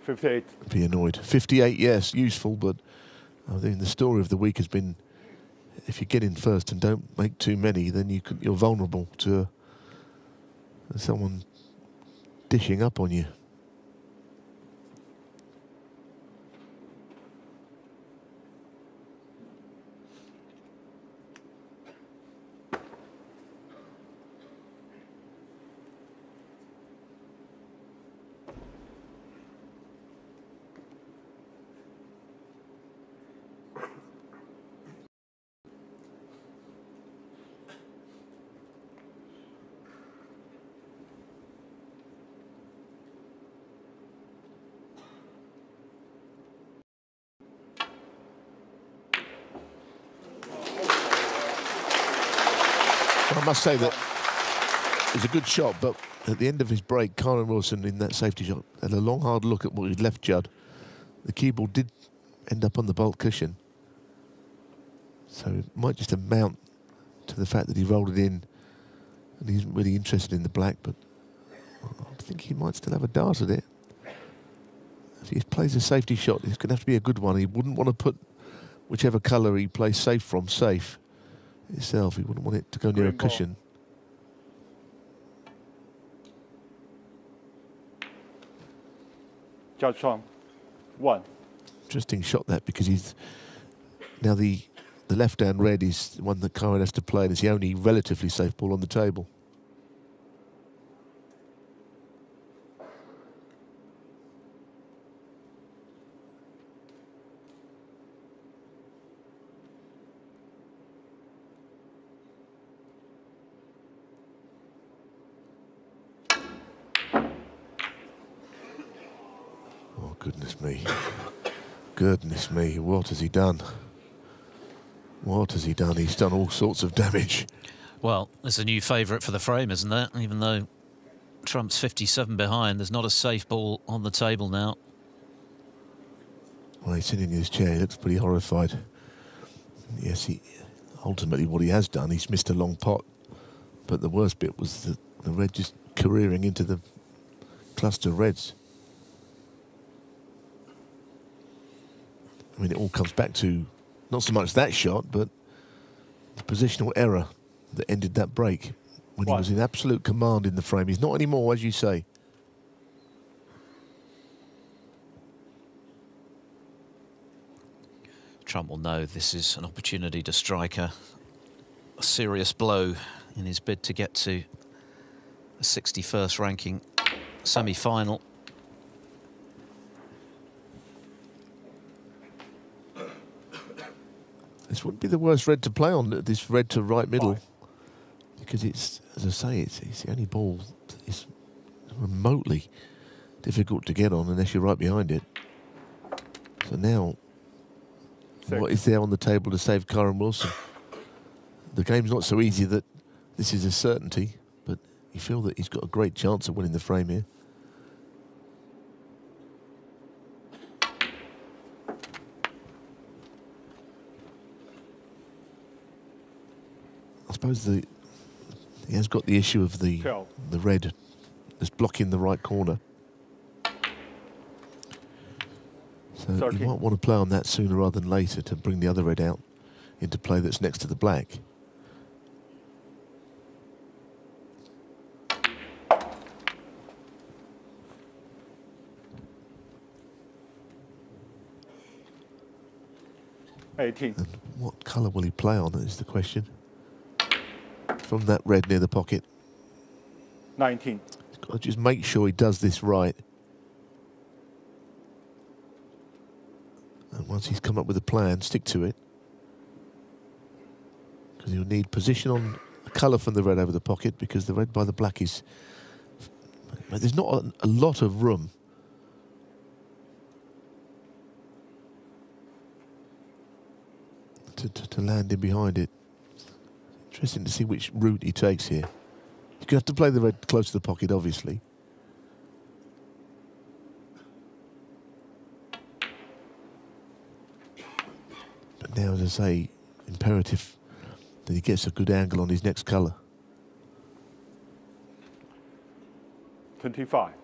Fifty-eight. be annoyed. 58, yes, useful, but I think the story of the week has been if you get in first and don't make too many, then you can, you're vulnerable to uh, someone dishing up on you. Must say that it was a good shot, but at the end of his break, Kyren Wilson in that safety shot had a long, hard look at what he'd left Judd. The cue ball did end up on the baulk cushion, so it might just amount to the fact that he rolled it in and he isn't really interested in the black, but I think he might still have a dart at it. If he plays a safety shot, it's going to have to be a good one. He wouldn't want to put whichever colour he plays safe from safe itself. He wouldn't want it to go near a Green ball. cushion. Judd Trump. One. Interesting shot that because he's now the the left hand red is the one that Kyren has to play and it's the only relatively safe ball on the table. Oh goodness me. Goodness me, what has he done? What has he done? He's done all sorts of damage. Well, it's a new favourite for the frame, isn't there? Even though Trump's 57 behind, there's not a safe ball on the table now. Well, he's sitting in his chair. He looks pretty horrified. Yes, he ultimately what he has done, he's missed a long pot. But the worst bit was the, the red just careering into the cluster of reds. I mean, it all comes back to not so much that shot, but the positional error that ended that break when he was in absolute command in the frame. He's not anymore, as you say. Trump will know this is an opportunity to strike a, a serious blow in his bid to get to a 61st ranking semi-final. This wouldn't be the worst red to play on, this red to right middle. Five. Because it's, as I say, it's, it's the only ball that is remotely difficult to get on unless you're right behind it. So now, Six. what is there on the table to save Kyren Wilson? The game's not so easy that this is a certainty, but you feel that he's got a great chance of winning the frame here. Suppose the he has got the issue of the Twelve. the red that's blocking the right corner. So you might want to play on that sooner rather than later to bring the other red out into play that's next to the black. Eighteen. And what colour will he play on is the question. From that red near the pocket. Nineteen. He's got to just make sure he does this right. And once he's come up with a plan, stick to it. Because he'll need position on the colour from the red over the pocket because the red by the black is... but There's not a, a lot of room. To, to, to land in behind it. Interesting to see which route he takes here. He's going to have to play the red close to the pocket, obviously. But now, as I say, imperative that he gets a good angle on his next colour. Twenty-five.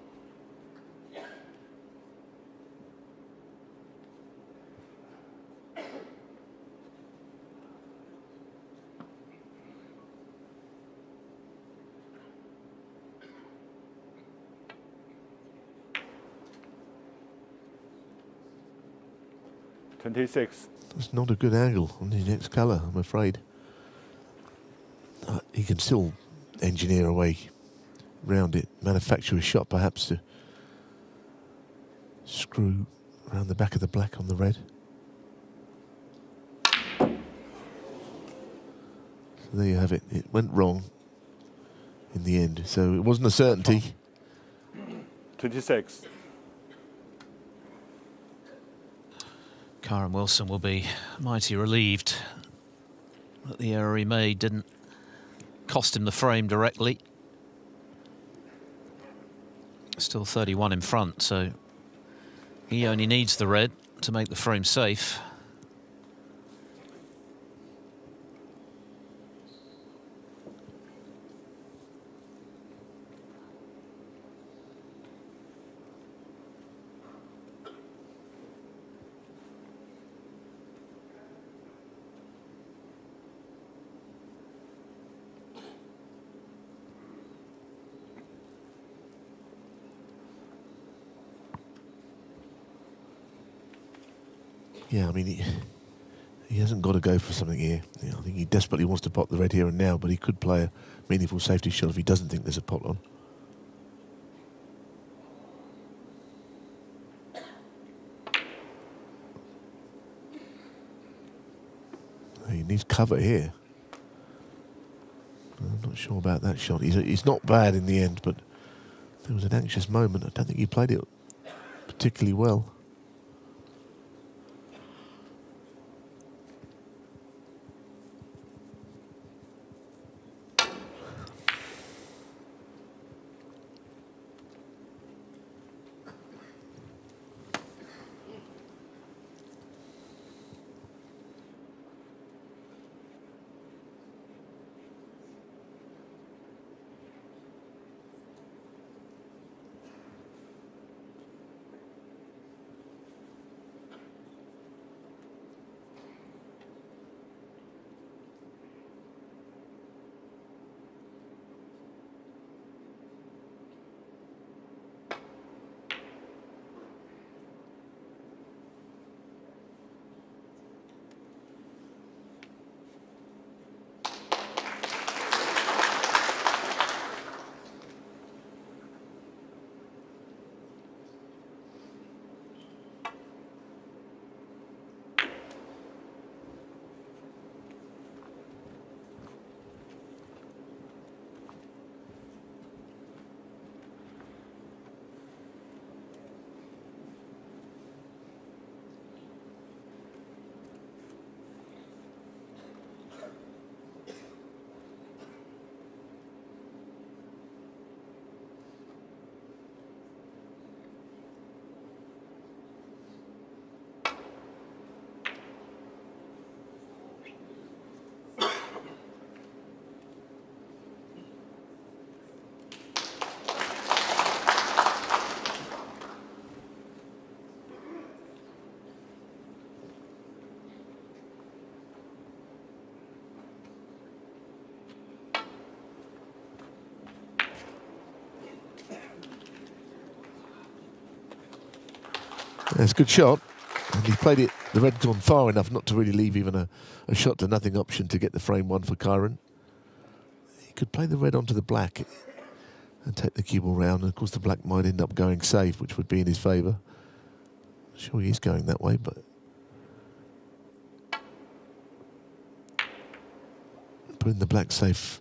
26. It's not a good angle on the next colour, I'm afraid. Uh, he can still engineer a way round it, manufacture a shot perhaps to screw around the back of the black on the red. So there you have it. It went wrong in the end. So it wasn't a certainty. 26. Kyren Wilson will be mighty relieved that the error he made didn't cost him the frame directly. Still 31 in front, so he only needs the red to make the frame safe. Mean, he, he hasn't got to go for something here. You know, I think he desperately wants to pop the red here and now, but he could play a meaningful safety shot if he doesn't think there's a pot on. He needs cover here. I'm not sure about that shot. He's, he's not bad in the end, but there was an anxious moment. I don't think he played it particularly well. It's a good shot. And he played it, the red's gone far enough not to really leave even a, a shot to nothing option to get the frame one for Kyren. He could play the red onto the black and take the cue ball round. And of course, the black might end up going safe, which would be in his favour. Sure, he is going that way, but putting the black safe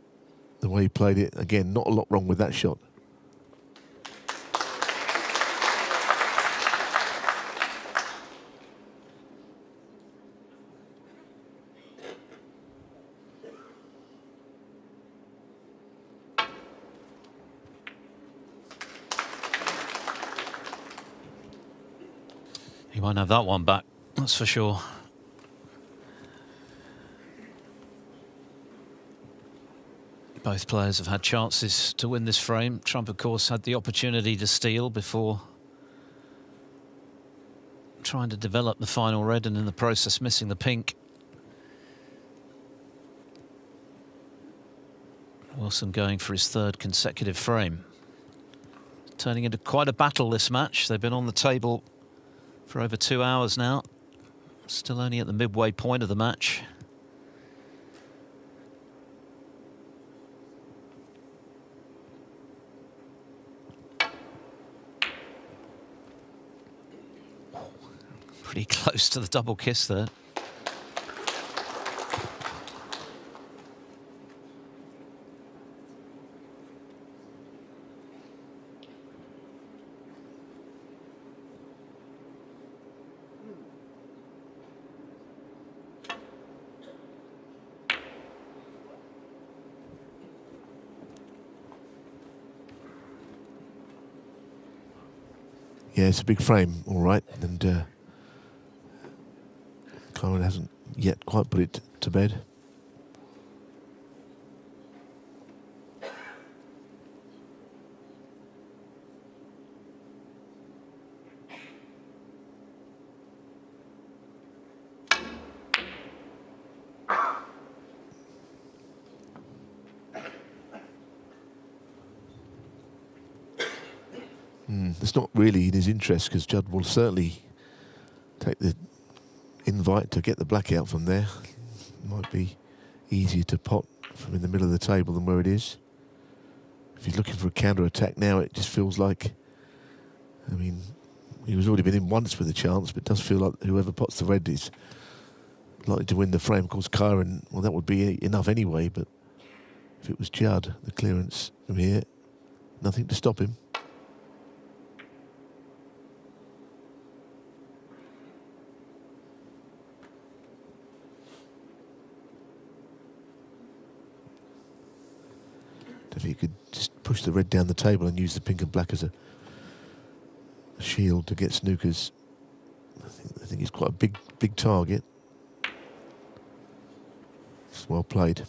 the way he played it again, not a lot wrong with that shot. Have that one back, that's for sure. Both players have had chances to win this frame. Trump, of course, had the opportunity to steal before trying to develop the final red and in the process missing the pink. Wilson going for his third consecutive frame. Turning into quite a battle this match. They've been on the table for over two hours now. Still only at the midway point of the match. Pretty close to the double kiss there. It's a big frame, all right, and uh, hasn't yet quite put it to bed. Mm, it's not really in his interest because Judd will certainly take the invite to get the black out from there. Might be easier to pot from in the middle of the table than where it is. If he's looking for a counter attack now, it just feels like. I mean, he was already been in once with a chance, but it does feel like whoever pots the red is likely to win the frame. Of course, Kyren, well, that would be enough anyway, but if it was Judd, the clearance from here, nothing to stop him. Could just push the red down the table and use the pink and black as a, a shield to get snookers, I think, I think he's quite a big, big target. It's well played.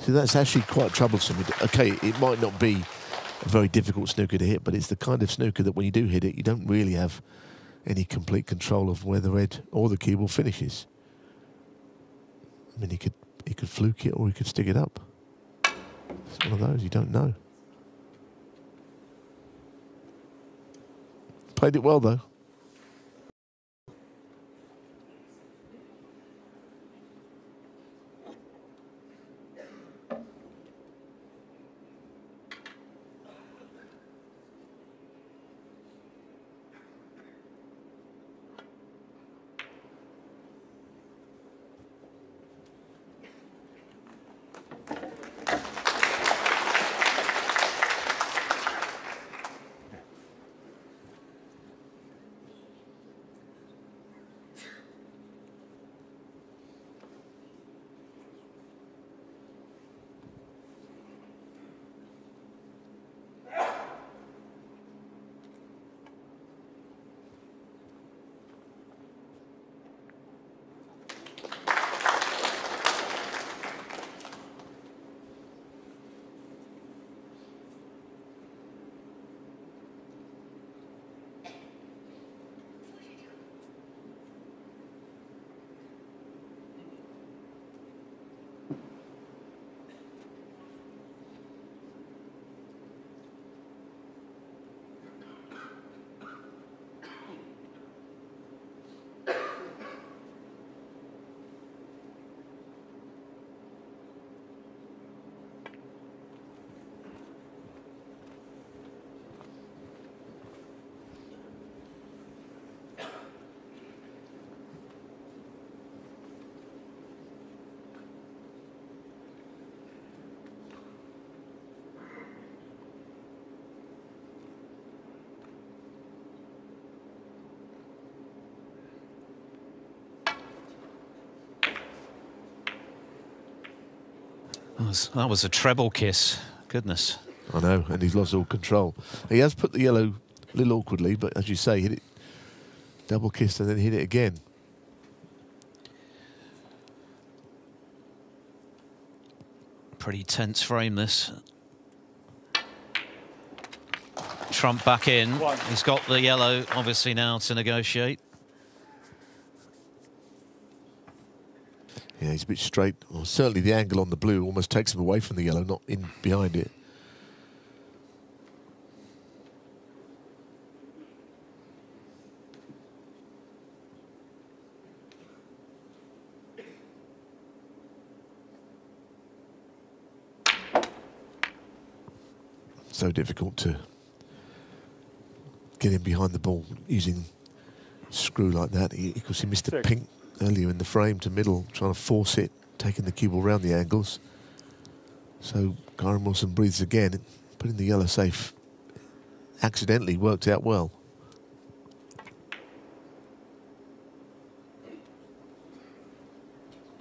So that's actually quite troublesome. Okay, it might not be a very difficult snooker to hit, but it's the kind of snooker that when you do hit it, you don't really have any complete control of where the red or the cue ball finishes. I mean, he could he could fluke it or he could stick it up. It's one of those, you don't know. Played it well, though. Was that was a treble kiss. Goodness. I know, and he's lost all control. He has put the yellow a little awkwardly, but as you say, hit it double kissed and then hit it again. Pretty tense frame this. Trump back in. One. He's got the yellow, obviously, now to negotiate. He's a bit straight. Well, certainly the angle on the blue almost takes him away from the yellow, not in behind it. So difficult to get in behind the ball using screw like that. He, of course, he missed the Six. pink earlier in the frame to middle, trying to force it, taking the cue ball the angles. So Kyren Wilson breathes again, putting the yellow safe accidentally worked out well.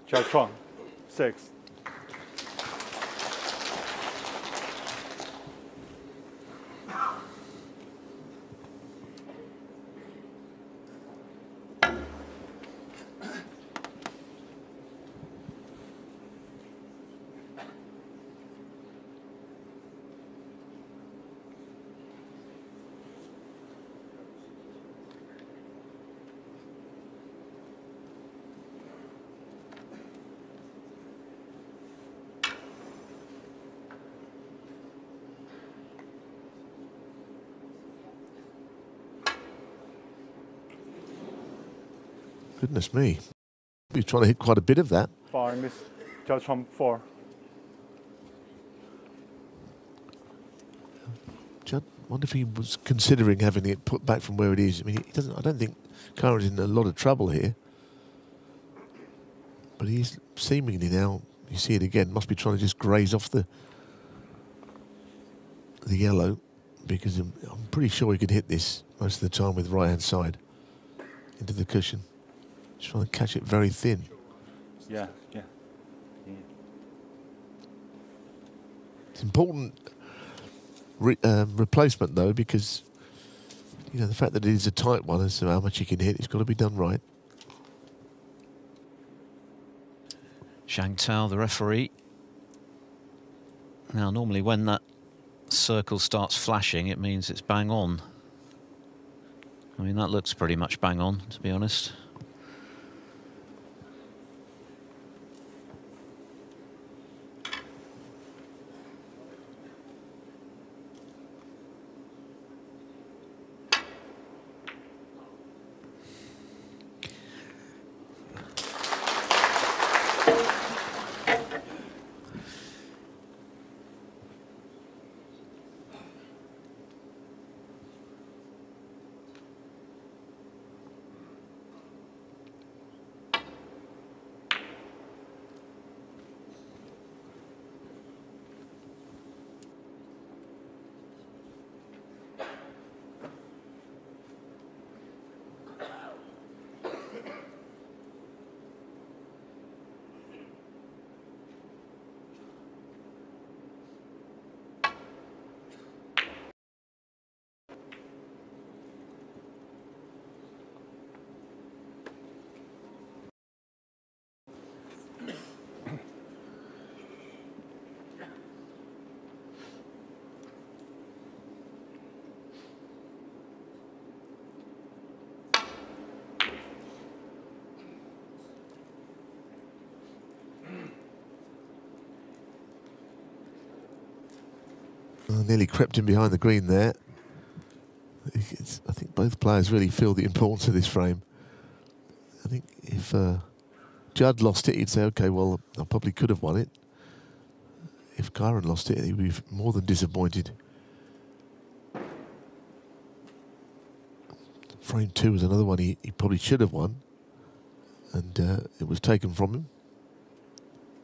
Judd Trump, six. Goodness me. He's trying to hit quite a bit of that. Five miss. Judd Trump, four. Judd, wonder if he was considering having it put back from where it is. I mean, he doesn't. I don't think Kyren's in a lot of trouble here, but he's seemingly now. You see it again. Must be trying to just graze off the the yellow because I'm, I'm pretty sure he could hit this most of the time with right hand side into the cushion. Just trying to catch it very thin. Yeah, yeah. yeah. It's important re- um, replacement though because you know the fact that it is a tight one as to how much you can hit, it's got to be done right. Shang Tao, the referee. Now, normally when that circle starts flashing, it means it's bang on. I mean, that looks pretty much bang on, to be honest. Uh, nearly crept in behind the green there. It's, I think both players really feel the importance of this frame. I think if uh, Judd lost it, he'd say, okay, well, I probably could have won it. If Kyren lost it, he'd be more than disappointed. Frame two was another one he, he probably should have won, and uh, it was taken from him.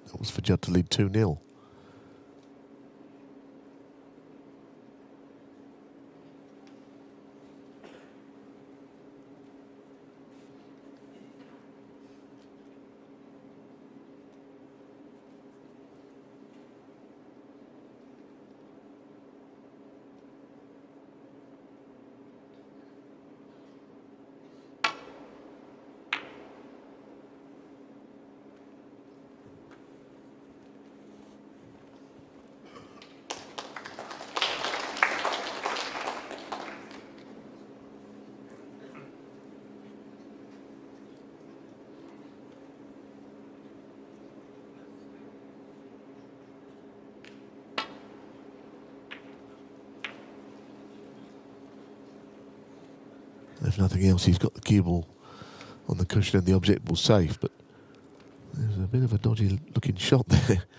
That was for Judd to lead 2 Nothing else, he's got the cue ball on the cushion and the object ball safe, but there's a bit of a dodgy looking shot there.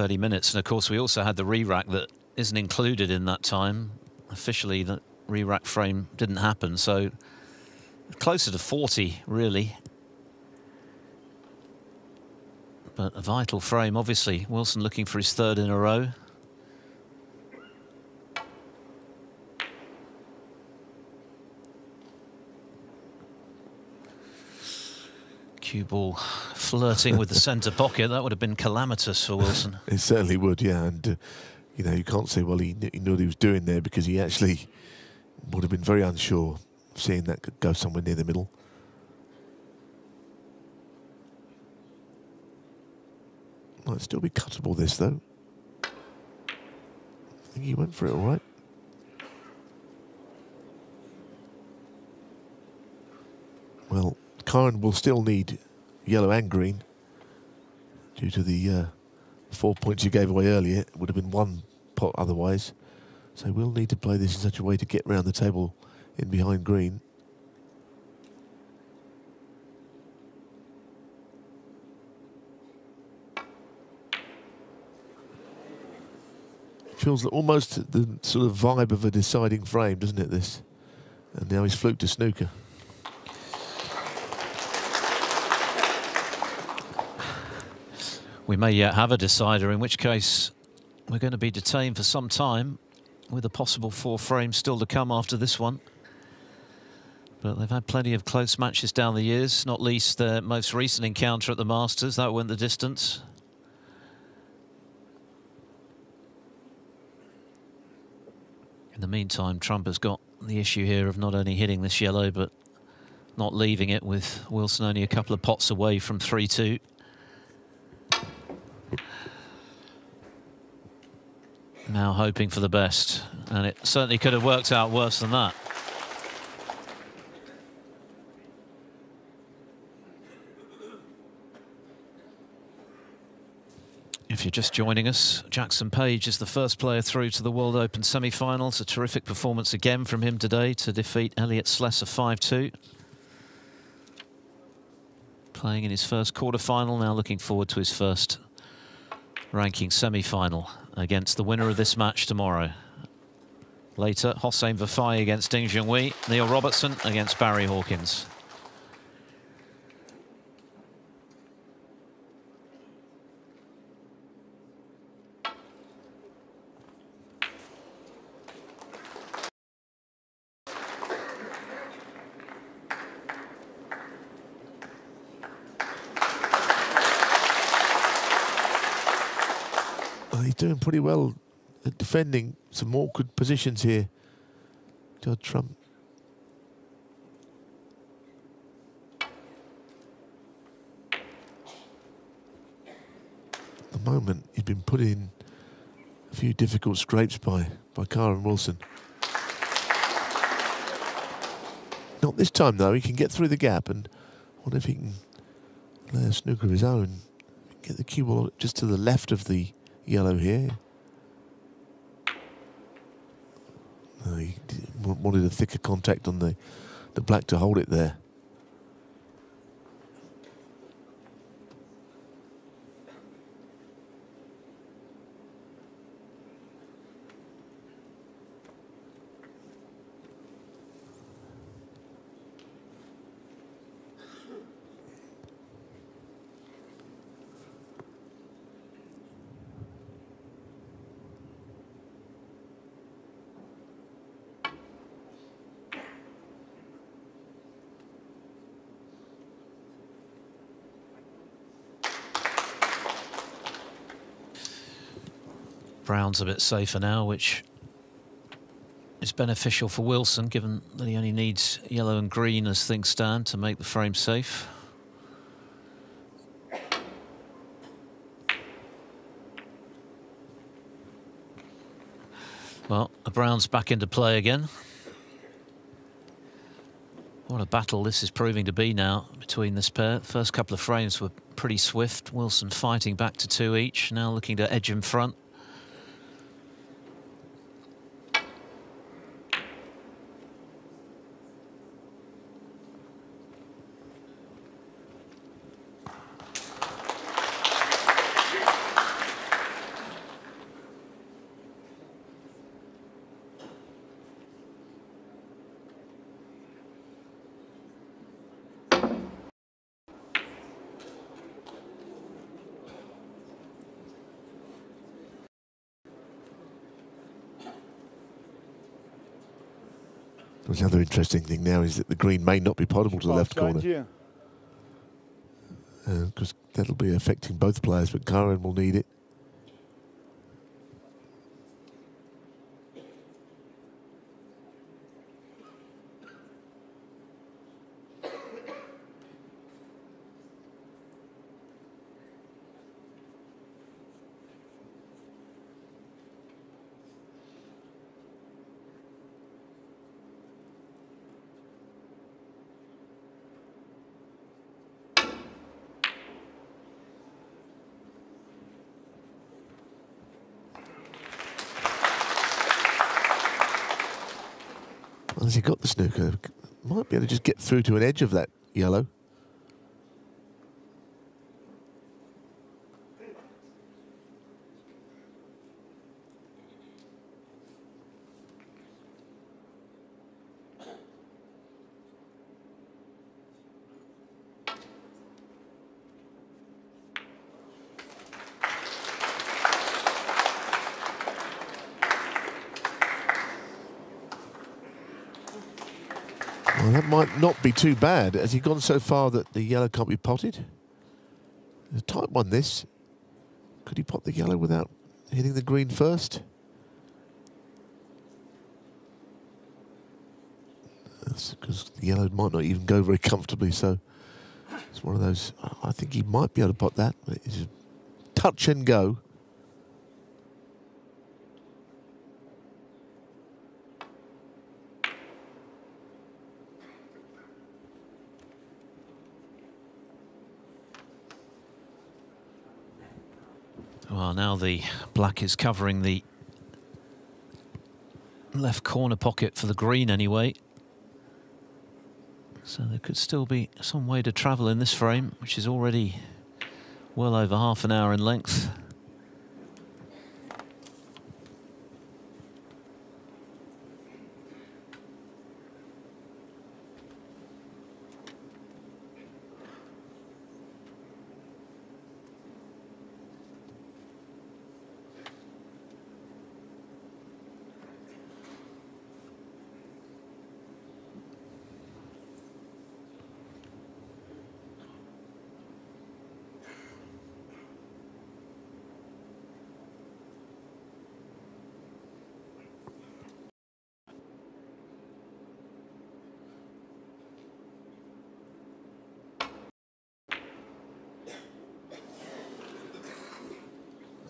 Thirty minutes, and of course we also had the re-rack that isn't included in that time. Officially, the re-rack frame didn't happen, so closer to 40 really. But a vital frame, obviously. Wilson looking for his third in a row. Cue ball flirting with the centre pocket. That would have been calamitous for Wilson. It certainly would, yeah. And, uh, you know, you can't say, well, he, kn- he knew what he was doing there because he actually would have been very unsure seeing that could go somewhere near the middle. Might still be cuttable, this, though. I think he went for it all right. Well, Kyren will still need yellow and green due to the uh, four points you gave away earlier. It would have been one pot otherwise. So we'll need to play this in such a way to get round the table in behind green. Feels almost the sort of vibe of a deciding frame, doesn't it, this? And now he's fluked to snooker. We may yet have a decider, in which case we're going to be detained for some time with a possible four frames still to come after this one. But they've had plenty of close matches down the years, not least their most recent encounter at the Masters. That went the distance. In the meantime, Trump has got the issue here of not only hitting this yellow, but not leaving it with Wilson only a couple of pots away from 3-2. Now hoping for the best, and it certainly could have worked out worse than that. If you're just joining us, Jackson Page is the first player through to the World Open semi-finals. A terrific performance again from him today to defeat Elliot Slesser 5-2. Playing in his first quarter-final, now looking forward to his first ranking semi-final against the winner of this match tomorrow. Later, Hossein Vafaei against Ding Junhui, Neil Robertson against Barry Hawkins. He's doing pretty well at defending some awkward positions here. Judd Trump. At the moment, he's been put in a few difficult scrapes by, by Kyren Wilson. Not this time, though. He can get through the gap, and I wonder if he can lay a snooker of his own. Get the cue ball just to the left of the yellow here. No, he wanted a thicker contact on the the black to hold it there. Brown's a bit safer now, which is beneficial for Wilson, given that he only needs yellow and green as things stand to make the frame safe. Well, the Browns back into play again. What a battle this is proving to be now between this pair. The first couple of frames were pretty swift. Wilson fighting back to two each, now looking to edge in front. The other interesting thing now is that the green may not be potable to the left corner because uh, that'll be affecting both players, but Kyren will need it. Has he got the snooker? Might be able to just get through to an edge of that yellow. Well, that might not be too bad. Has he gone so far that the yellow can't be potted? A tight one, this. Could he pot the yellow without hitting the green first? That's because the yellow might not even go very comfortably, so it's one of those. I think he might be able to pot that. It's touch and go. Well, now the black is covering the left corner pocket for the green anyway. So there could still be some way to travel in this frame, which is already well over half an hour in length.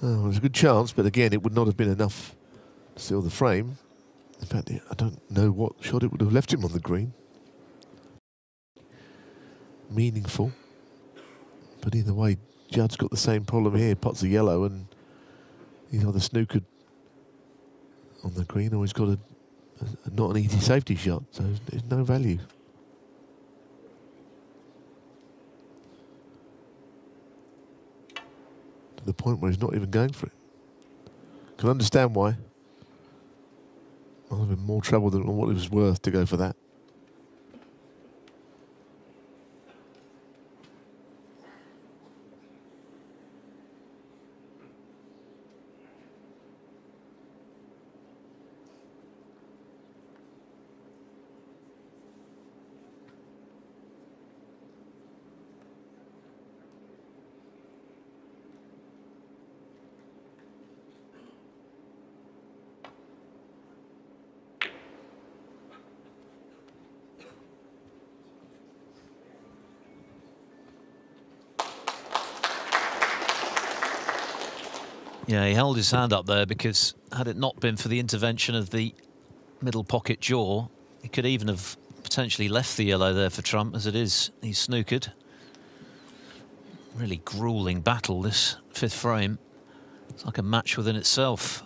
Oh, there's a good chance, but again, it would not have been enough to seal the frame. In fact, I don't know what shot it would have left him on the green. Meaningful. But either way, Judd's got the same problem here. Pots are yellow and he's either snookered on the green or he's got a, a, not an easy safety shot. So there's no value. The point where he's not even going for it. Can understand why. Might have been more trouble than what it was worth to go for that. Yeah, he held his hand up there because had it not been for the intervention of the middle pocket jaw, he could even have potentially left the yellow there for Trump. As it is, he's snookered. Really grueling battle, this fifth frame. It's like a match within itself.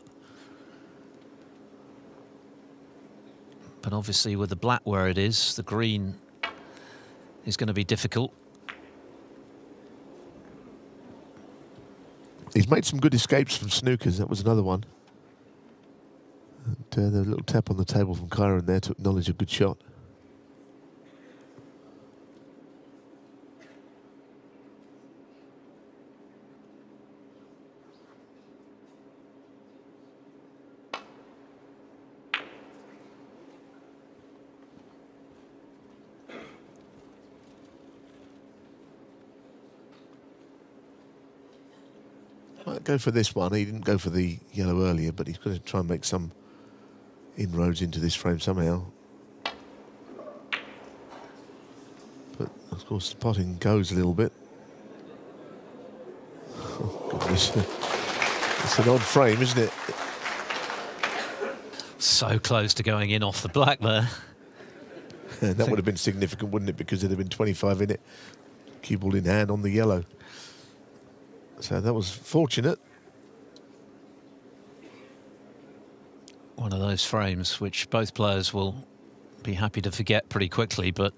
But obviously with the black where it is, the green is going to be difficult. He's made some good escapes from snookers. That was another one. And uh, the little tap on the table from Kyren there to acknowledge a good shot. Might go for this one. He didn't go for the yellow earlier, but he's going to try and make some inroads into this frame somehow. But of course, the potting goes a little bit. Oh, goodness. it's an odd frame, isn't it? So close to going in off the black there. that would have been significant, wouldn't it? Because there'd have been 25 in it. Cue ball in hand on the yellow. So uh, that was fortunate. One of those frames which both players will be happy to forget pretty quickly, but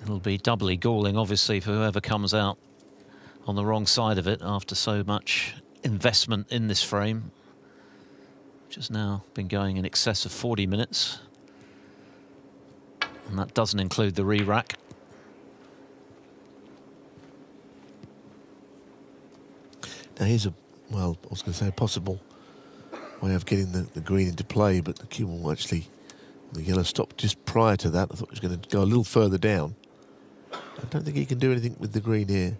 it'll be doubly galling, obviously, for whoever comes out on the wrong side of it after so much investment in this frame, which has now been going in excess of 40 minutes. And that doesn't include the re-rack. Now here's a, well, I was going to say a possible way of getting the, the green into play, but the cue ball actually, the yellow stopped just prior to that. I thought it was going to go a little further down. I don't think he can do anything with the green here.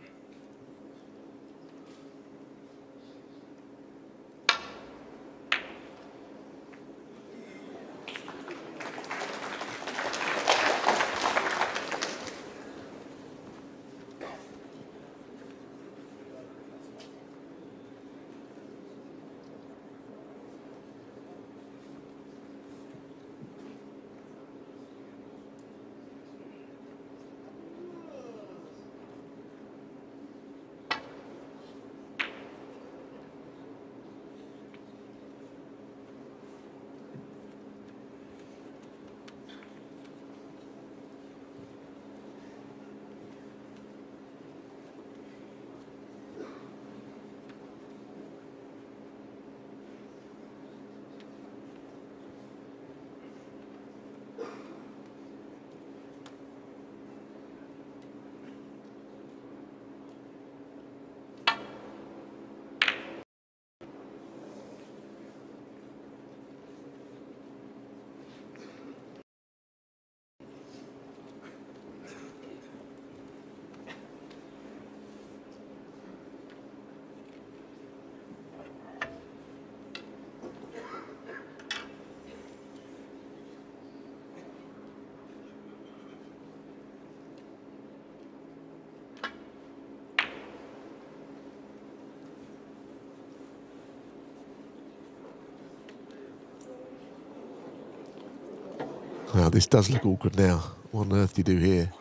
This does look awkward now. What on earth do you do here?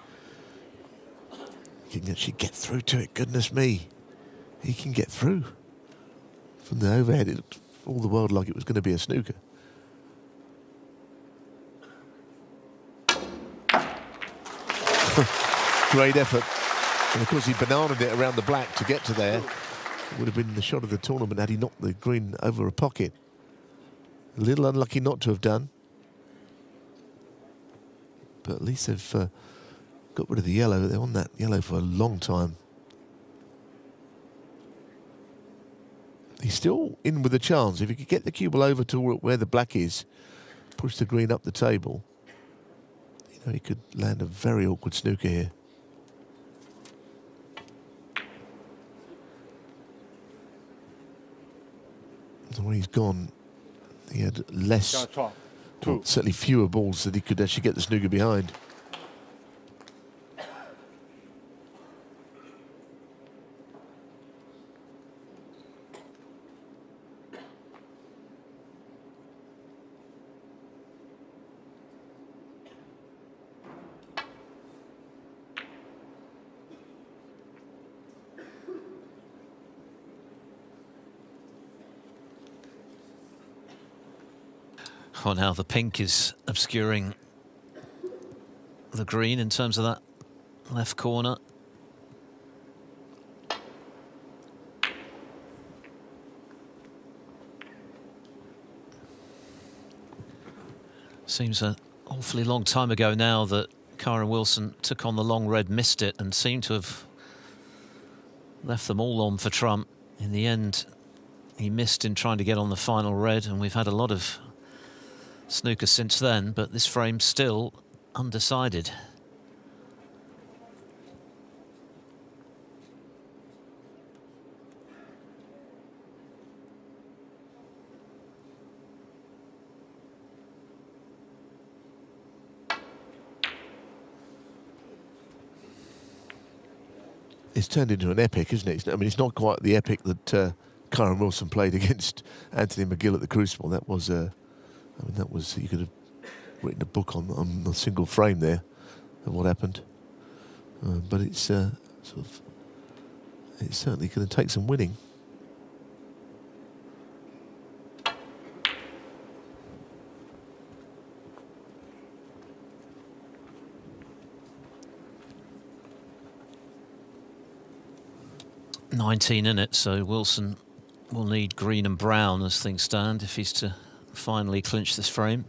He can actually get through to it. Goodness me. He can get through. From the overhead, it looked all the world like it was going to be a snooker. Great effort. And of course, he bananaed it around the black to get to there. Would have been the shot of the tournament had he knocked the green over a pocket. A little unlucky not to have done. But at least they've uh, got rid of the yellow. They're on that yellow for a long time. He's still in with a chance. If he could get the cue ball over to where the black is, push the green up the table, you know, he could land a very awkward snooker here. So when he's gone, he had less, Two. certainly fewer balls that he could actually get the snooker behind. Now the pink is obscuring the green in terms of that left corner. Seems an awfully long time ago now that Kyren Wilson took on the long red, missed it, and seemed to have left them all on for Trump. In the end, he missed in trying to get on the final red, and we've had a lot of snooker since then, but this frame's still undecided. It's turned into an epic, isn't it? I mean, it's not quite the epic that uh, Kyren Wilson played against Anthony McGill at the Crucible. That was, uh, I mean, that was you could have written a book on on a single frame there of what happened. Uh, but it's uh, sort of, it's certainly going to take some winning. Nineteen in it, so Wilson will need green and brown as things stand if he's to finally clinch this frame.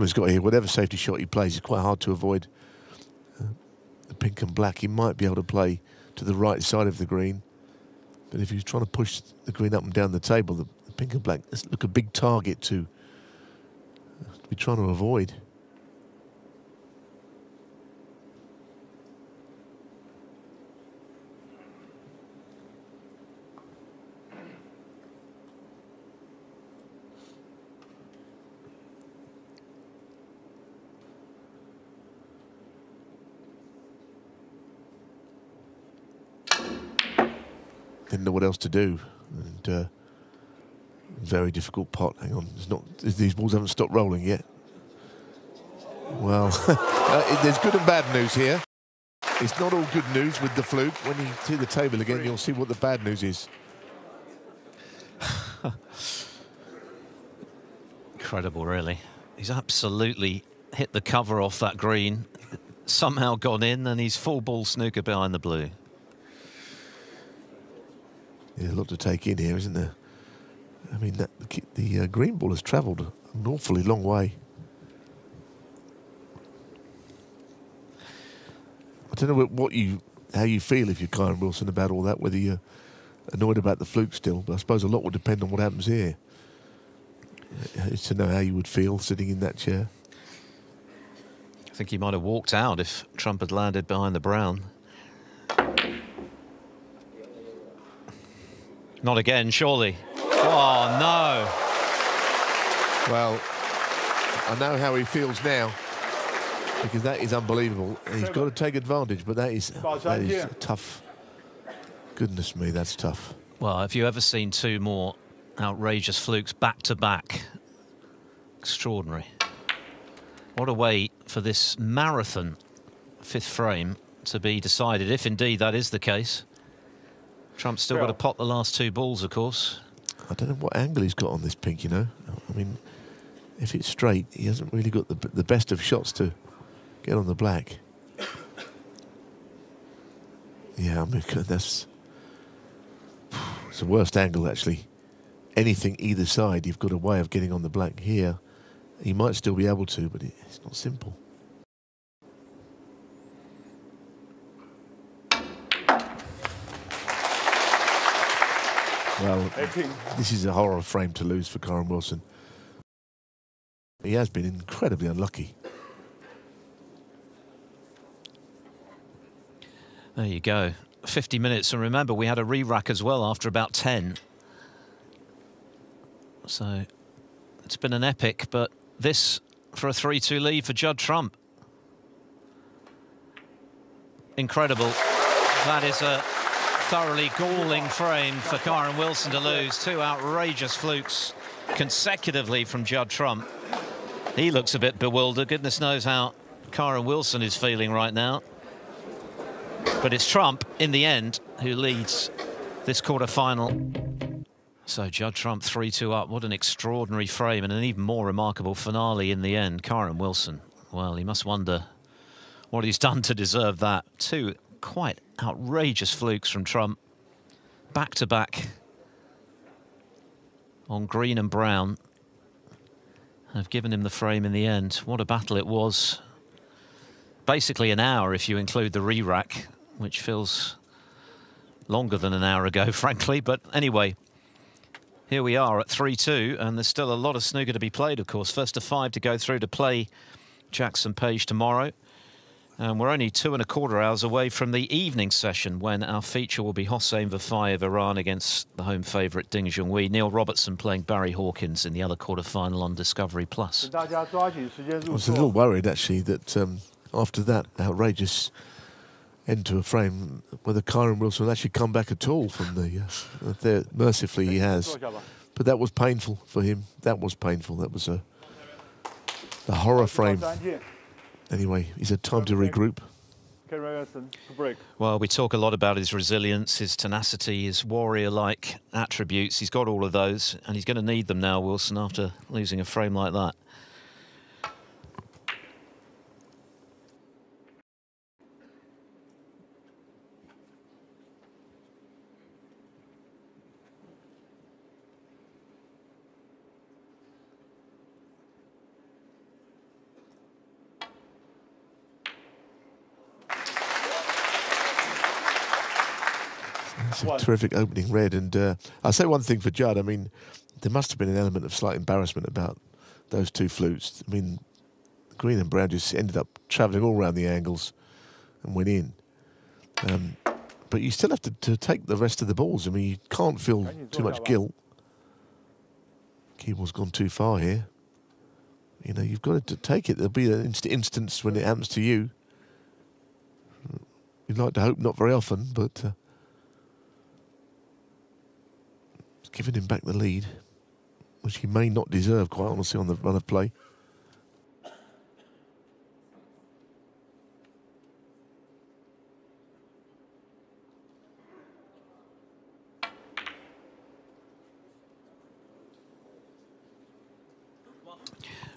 Has got here, whatever safety shot he plays, it's quite hard to avoid. Uh, the pink and black, he might be able to play to the right side of the green. But if he's trying to push the green up and down the table, the, the pink and black look a big target to, uh, to be trying to avoid. What else to do. And uh, very difficult pot. Hang on, it's not. These balls haven't stopped rolling yet. Well, uh, there's good and bad news here. It's not all good news with the fluke. When you see the table again, you'll see what the bad news is. Incredible, really. He's absolutely hit the cover off that green, somehow gone in, and he's full ball snooker behind the blue. There's a lot to take in here, isn't there? I mean, that, the, the uh, green ball has travelled an awfully long way. I don't know what- you, how you feel if you're Kyren Wilson about all that. Whether you're annoyed about the fluke still, but I suppose a lot would depend on what happens here. Uh, It's to know how you would feel sitting in that chair. I think he might have walked out if Trump had landed behind the brown. Not again, surely. Oh, no. Well, I know how he feels now because that is unbelievable. He's got to take advantage, but that is that is tough. Goodness me, that's tough. Well, have you ever seen two more outrageous flukes back to back? Extraordinary. What a way for this marathon fifth frame to be decided, if indeed that is the case. Trump's still got to pot the last two balls, of course. I don't know what angle he's got on this pink, you know. I mean, if it's straight, he hasn't really got the, the best of shots to get on the black. Yeah, I mean, that's it's the worst angle, actually. Anything either side, you've got a way of getting on the black here. He might still be able to, but it's not simple. Well, this is a horror frame to lose for Kyren Wilson. He has been incredibly unlucky. There you go. 50 minutes. And remember, we had a re-rack as well after about 10. So it's been an epic, but this for a 3-2 lead for Judd Trump. Incredible. That is a thoroughly galling frame for Kyren Wilson to lose. Two outrageous flukes consecutively from Judd Trump. He looks a bit bewildered. Goodness knows how Kyren Wilson is feeling right now. But it's Trump, in the end, who leads this quarter-final. So Judd Trump 3-2 up. What an extraordinary frame and an even more remarkable finale in the end. Kyren Wilson, well, he must wonder what he's done to deserve that. Two quite outrageous flukes from Trump. Back-to-back on green and brown have given him the frame in the end. What a battle it was. Basically an hour if you include the re-rack which feels longer than an hour ago, frankly. But anyway, here we are at 3-2, and there's still a lot of snooker to be played, of course. First to five to go through to play Jackson Page tomorrow. And we're only two and a quarter hours away from the evening session when our feature will be Hossein Vafaei of Iran against the home favourite Ding Junhui. Neil Robertson playing Barry Hawkins in the other quarter final on Discovery Plus. I was a little worried actually that um, after that outrageous end to a frame whether Kyren Wilson will actually come back at all from the. Uh, there, mercifully, he has. But that was painful for him. That was painful. That was a, a horror frame. Anyway, he's had time to regroup. Okay, Ray Edison, for break. Well, we talk a lot about his resilience, his tenacity, his warrior-like attributes. He's got all of those, and he's going to need them now, Wilson, after losing a frame like that. Terrific opening red. And uh, I'll say one thing for Judd. I mean, there must have been an element of slight embarrassment about those two flukes. I mean, green and brown just ended up travelling all around the angles and went in. Um, but you still have to, to, take the rest of the balls. I mean, you can't feel too much guilt. Cue ball's gone too far here. You know, you've got to take it. There'll be an inst instance when it happens to you. You'd like to hope not very often, but uh, giving him back the lead, which he may not deserve, quite honestly, on the run of play.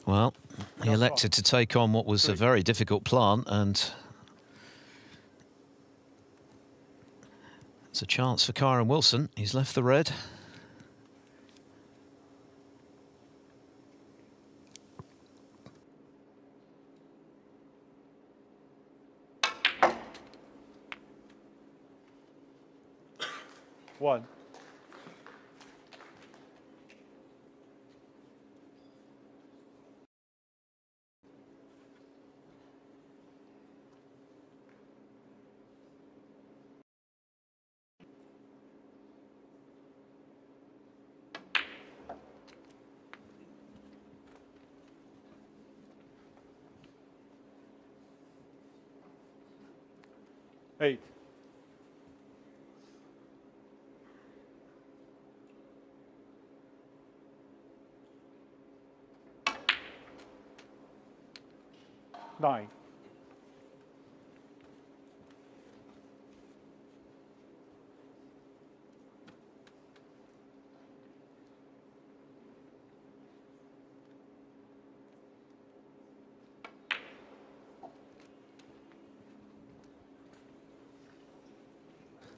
Well, he elected to take on what was a very difficult plant and it's a chance for Kyren Wilson. He's left the red. One. Eight. Nine.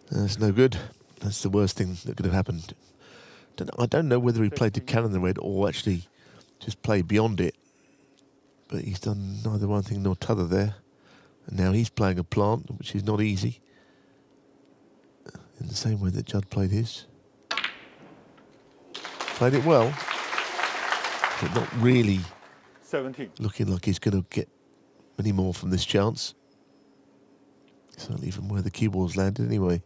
That's no good. That's the worst thing that could have happened. Don't know- I don't know whether he played to cannon the red or actually just played beyond it. But he's done neither one thing nor t'other there. And now he's playing a plant, which is not easy. In the same way that Judd played his. Played it well, but not really 17. looking like he's going to get many more from this chance. Certainly from where the balls landed anyway.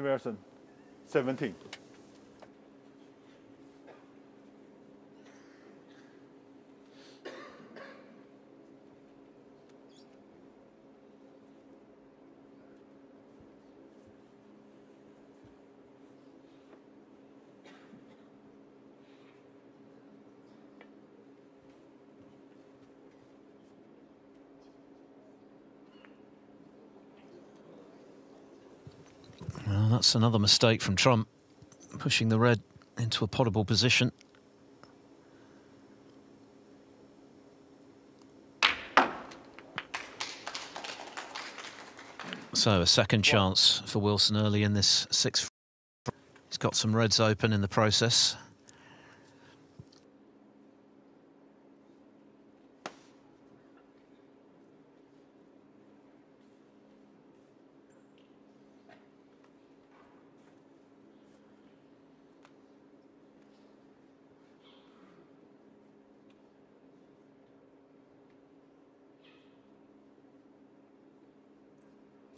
Wilson, 17. Well, that's another mistake from Trump, pushing the red into a potable position. So a second chance for Wilson early in this sixth. He's got some reds open in the process.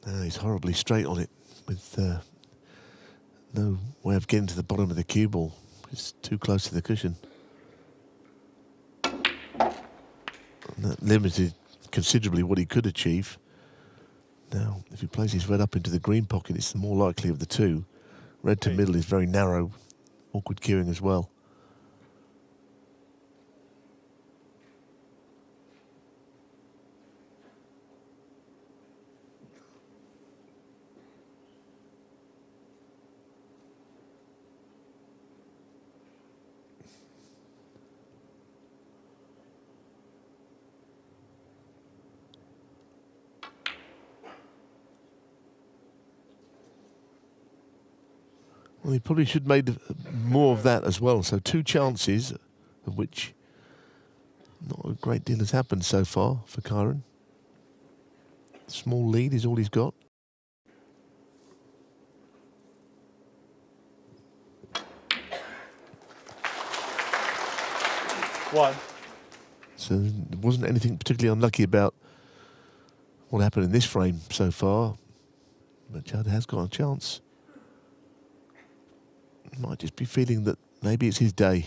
Uh, he's horribly straight on it with uh, no way of getting to the bottom of the cue ball. It's too close to the cushion. And that limited considerably what he could achieve. Now, if he plays his red up into the green pocket, it's the more likely of the two. Red to middle is very narrow, awkward cueing as well. He probably should have made more of that as well. So two chances, of which not a great deal has happened so far for Kyren. Small lead is all he's got. One. So there wasn't anything particularly unlucky about what happened in this frame so far. But Judd has got a chance. Might just be feeling that maybe it's his day.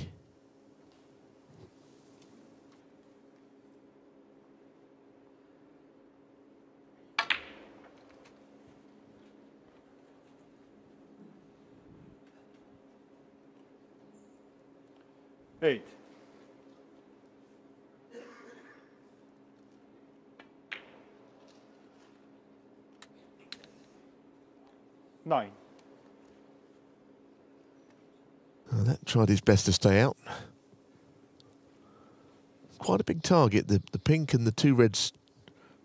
Eight. Nine. Uh, that tried his best to stay out. Quite a big target, the, the pink and the two reds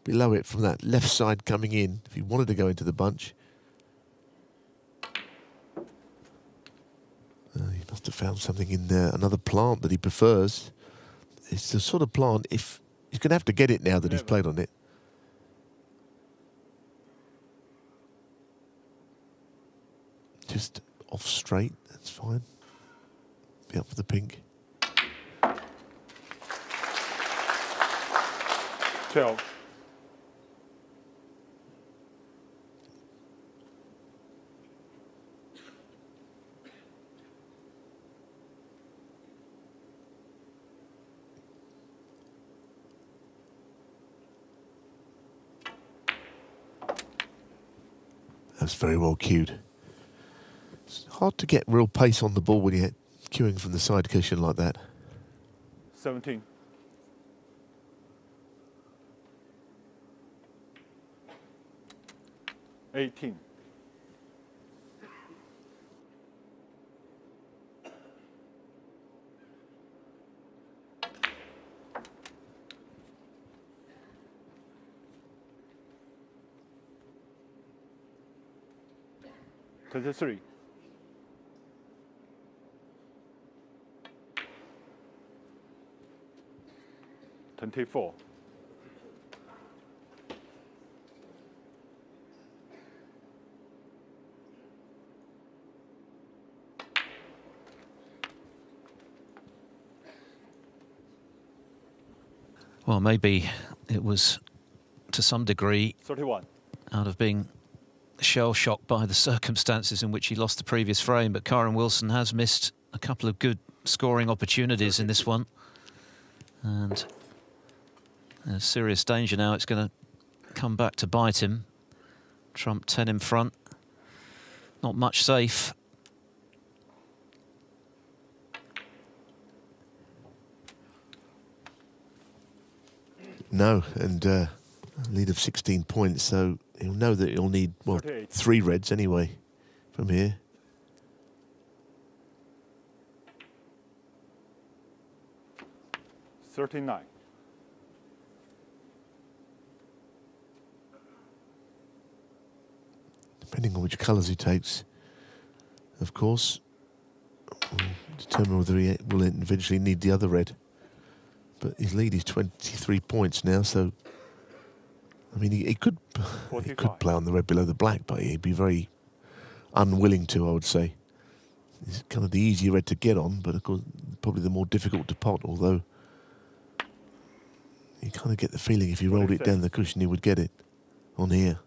below it from that left side coming in, if he wanted to go into the bunch. Uh, he must have found something in there, another plant that he prefers. It's the sort of plant, if he's going to have to get it now that he's played on it. Just off straight, that's fine up for the pink. Tell. That's very well cued. It's hard to get real pace on the ball when you cueing from the side cushion like that? 17. Eighteen. Twenty-three. 24. Well, maybe it was to some degree 31. out of being shell shocked by the circumstances in which he lost the previous frame, but Kyren Wilson has missed a couple of good scoring opportunities in this one. And there's serious danger now. It's going to come back to bite him. Trump 10 in front. Not much safe. No, and uh, lead of 16 points, so he'll know that he'll need, well, three reds anyway from here. Thirty-nine. Depending on which colours he takes, of course, will determine whether he will eventually need the other red. But his lead is 23 points now, so I mean, he, he could he could play on the red below the black, but he'd be very unwilling to, I would say. It's kind of the easier red to get on, but of course, probably the more difficult to pot, although you kind of get the feeling if you rolled it down the cushion, he would get it on here.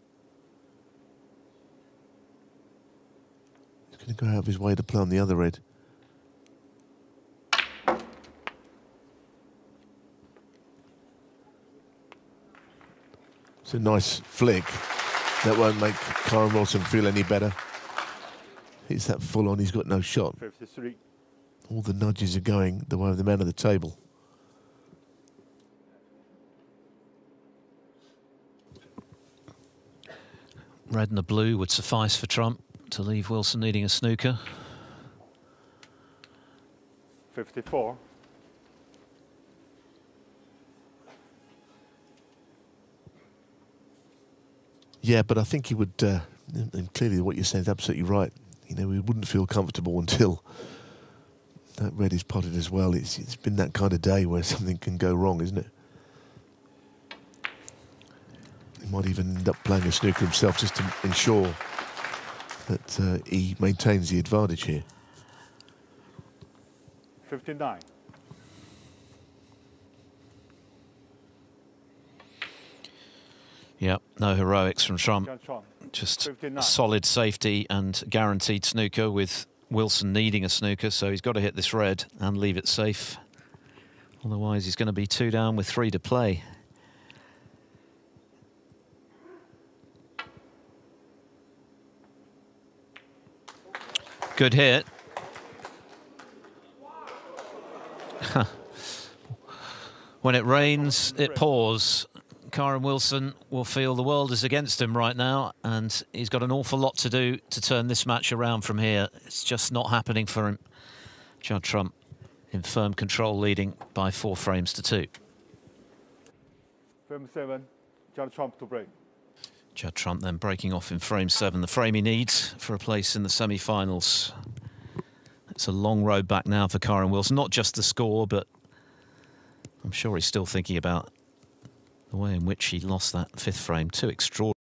Going to go out of his way to play on the other red. It's a nice flick. That won't make Kyren Wilson feel any better. It's that full on, he's got no shot. All the nudges are going the way of the man at the table. Red and a blue would suffice for Trump to leave Wilson needing a snooker. Fifty-four. Yeah, but I think he would, uh, and and clearly what you're saying is absolutely right. You know, he wouldn't feel comfortable until that red is potted as well. It's, it's been that kind of day where something can go wrong, isn't it? He might even end up playing a snooker himself just to ensure that uh, he maintains the advantage here. Fifty-nine. Yep, no heroics from Trump. Trump. Just 59. solid safety and guaranteed snooker with Wilson needing a snooker, so he's got to hit this red and leave it safe. Otherwise, he's going to be two down with three to play. Good hit. when it rains, it pours. Kyren Wilson will feel the world is against him right now, and he's got an awful lot to do to turn this match around from here. It's just not happening for him. Judd Trump in firm control, leading by four frames to two. Frame seven. Judd Trump to break. Judd Trump then breaking off in frame seven, the frame he needs for a place in the semi-finals. It's a long road back now for Kyren Wilson, not just the score, but I'm sure he's still thinking about the way in which he lost that fifth frame. Too extraordinary.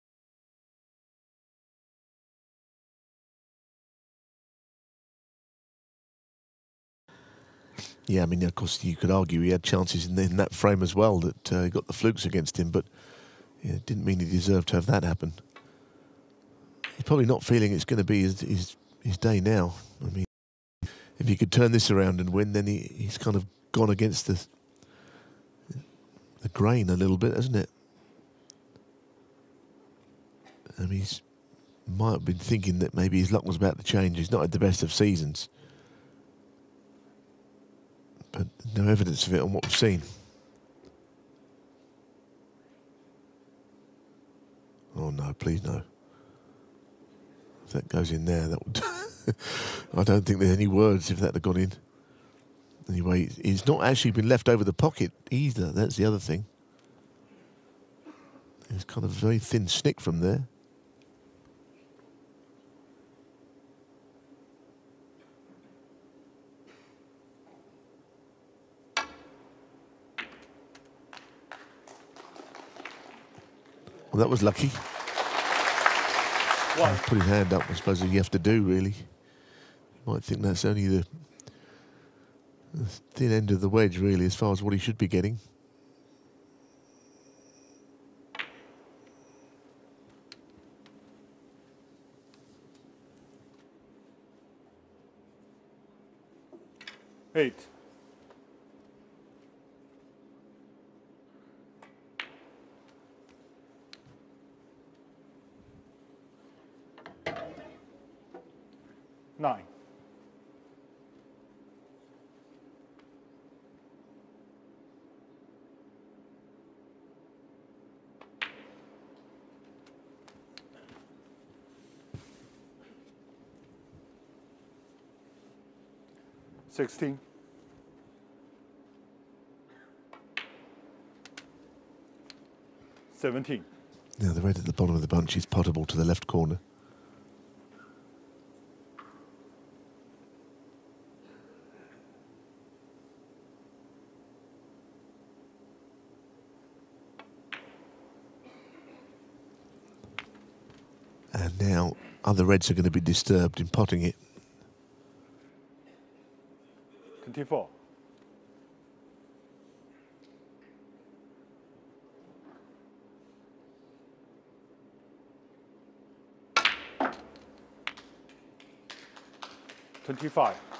Yeah, I mean, of course, you could argue he had chances in, in that frame as well that uh, got the flukes against him, but yeah, didn't mean he deserved to have that happen. He's probably not feeling it's going to be his, his, his day now. I mean, if he could turn this around and win, then he, he's kind of gone against the, the grain a little bit, hasn't it? I mean, he's might have been thinking that maybe his luck was about to change. He's not had the best of seasons. But no evidence of it on what we've seen. Oh no, please no. If that goes in there, that would. I don't think there's any words if that had gone in. Anyway, he's not actually been left over the pocket either. That's the other thing. It's kind of a very thin snick from there. Well, that was lucky. One. Put his hand up, I suppose you have to do, really. You might think that's only the, the thin end of the wedge, really, as far as what he should be getting. Eight. Nine. Sixteen. Seventeen. Now, the red at the bottom of the bunch is potable to the left corner. And now other reds are going to be disturbed in potting it. Twenty-four. Twenty-five.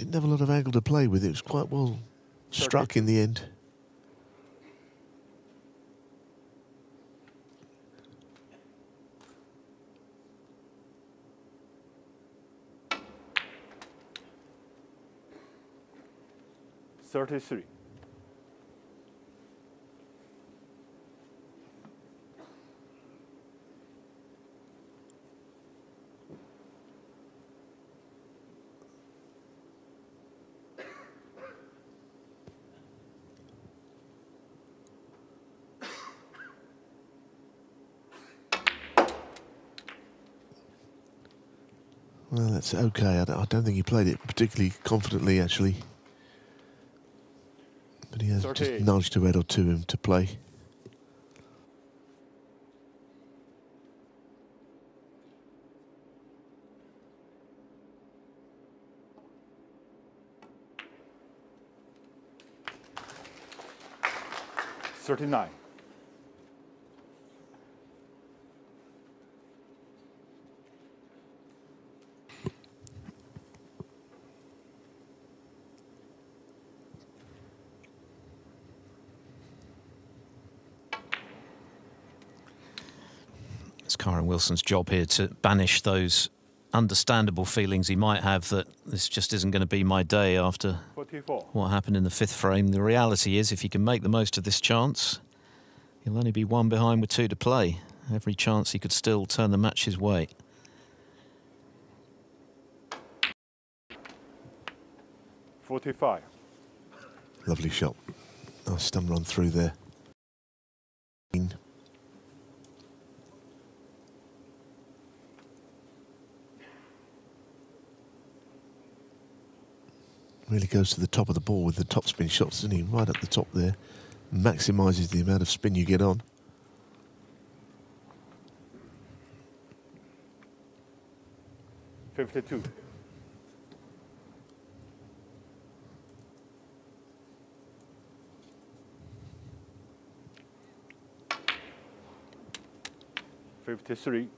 Didn't have a lot of angle to play with. It was quite well struck in the end. Thirty-three. Well, that's okay. I don't, I don't think he played it particularly confidently, actually. But he has just 38. nudged a red or two him to play. Thirty-nine. Wilson's job here to banish those understandable feelings he might have that this just isn't going to be my day after Forty-four. what happened in the fifth frame. The reality is, if he can make the most of this chance, he'll only be one behind with two to play. Every chance he could still turn the match his way. Forty-five. Lovely shot. Nice stun run through there. Really goes to the top of the ball with the top spin shots, doesn't he? Right up the top there. Maximises the amount of spin you get on. Fifty-two. Fifty-three.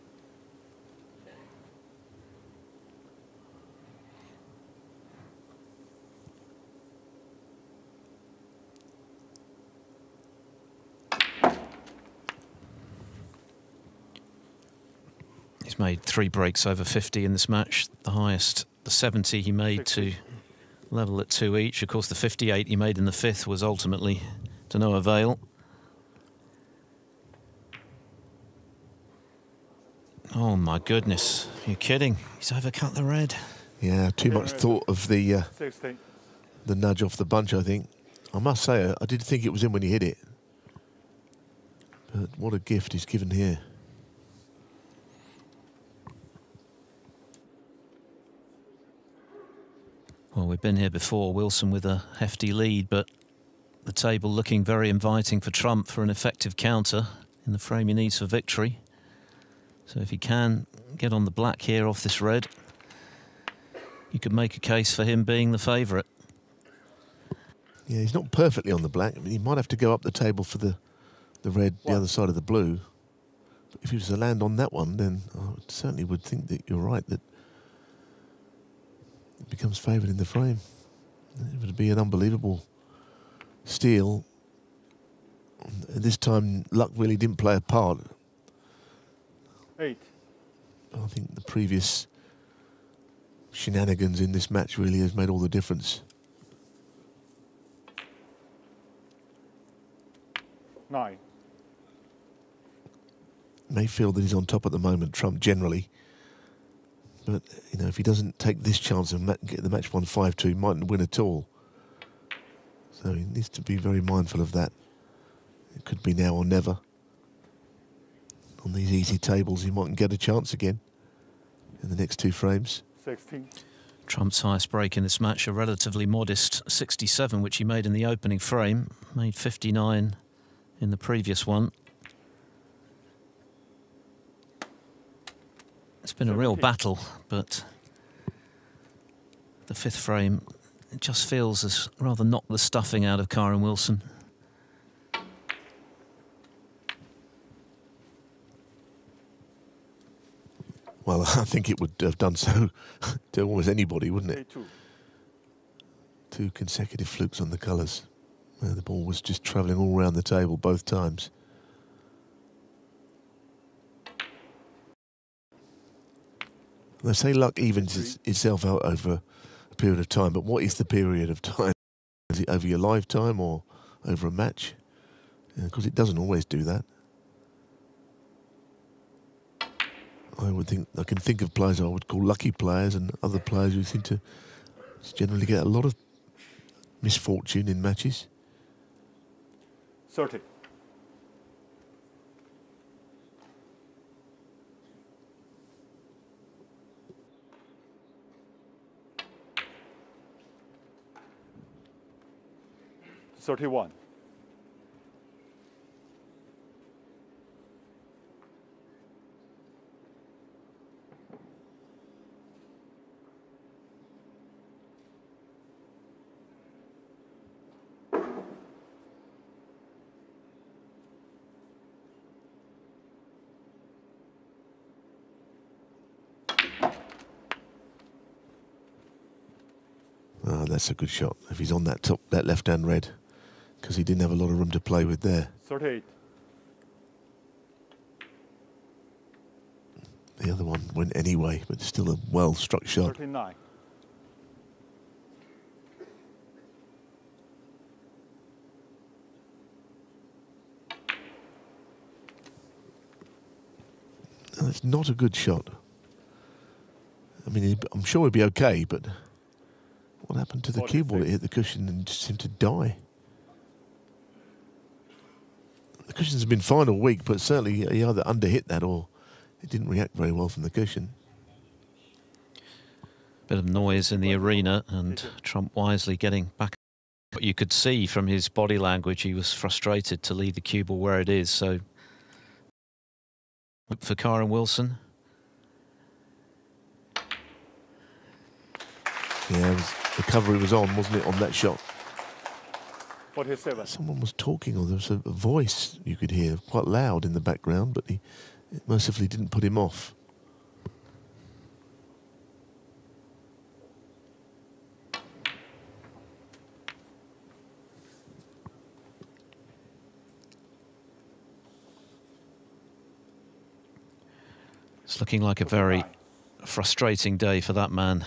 Made three breaks over 50 in this match. The highest, the 70 he made to level at two each. Of course, the 58 he made in the fifth was ultimately to no avail. Oh my goodness, you're kidding. He's overcut the red. Yeah, too much thought of the uh, the nudge off the bunch, I think. I must say, I did think it was in when he hit it. But what a gift he's given here. Well, we've been here before, Wilson with a hefty lead, but the table looking very inviting for Trump for an effective counter in the frame he needs for victory. So if he can get on the black here off this red, you could make a case for him being the favourite. Yeah, he's not perfectly on the black. I mean, he might have to go up the table for the, the red, the other side of the blue. But if he was to land on that one, then I certainly would think that you're right, that becomes favoured in the frame. It would be an unbelievable steal. And This time, luck really didn't play a part. 8. I think the previous shenanigans in this match really has made all the difference. 9. may feel that he's on top at the moment, Trump generally. But you know, if he doesn't take this chance and ma- get the match won five two, he mightn't win at all. So he needs to be very mindful of that. It could be now or never. On these easy tables, he mightn't get a chance again in the next two frames. 16. Trump's highest break in this match, a relatively modest 67, which he made in the opening frame, made 59 in the previous one. Been a real battle, but the fifth frame it just feels as rather knocked the stuffing out of Kyren Wilson. Well, I think it would have done so to almost anybody, wouldn't it? Two consecutive flukes on the colours. the ball was just travelling all around the table both times. They say luck evens it's, itself out over a period of time, but what is the period of time? Is it over your lifetime or over a match? Because yeah, it doesn't always do that. I would think I can think of players I would call lucky players and other players who seem to generally get a lot of misfortune in matches. Sorted. 31. Oh, that's a good shot. If he's on that top, that left-hand red because he didn't have a lot of room to play with there. Thirty-eight. The other one went anyway, but still a well-struck shot. Thirty-nine. That's not a good shot. I mean, I'm sure he'd be okay, but what happened to the cue ball? It hit the cushion and just seemed to die. The cushions have been fine all week, but certainly he either underhit that or it didn't react very well from the cushion. Bit of noise in the arena, and Trump wisely getting back. But you could see from his body language he was frustrated to leave the cue ball where it is. So for Kyren Wilson, Yeah, was, recovery was on, wasn't it, on that shot? Forty-seven. Someone was talking, or there was a, a voice you could hear quite loud in the background, but he, It mercifully didn't put him off. It's looking like a very frustrating day for that man.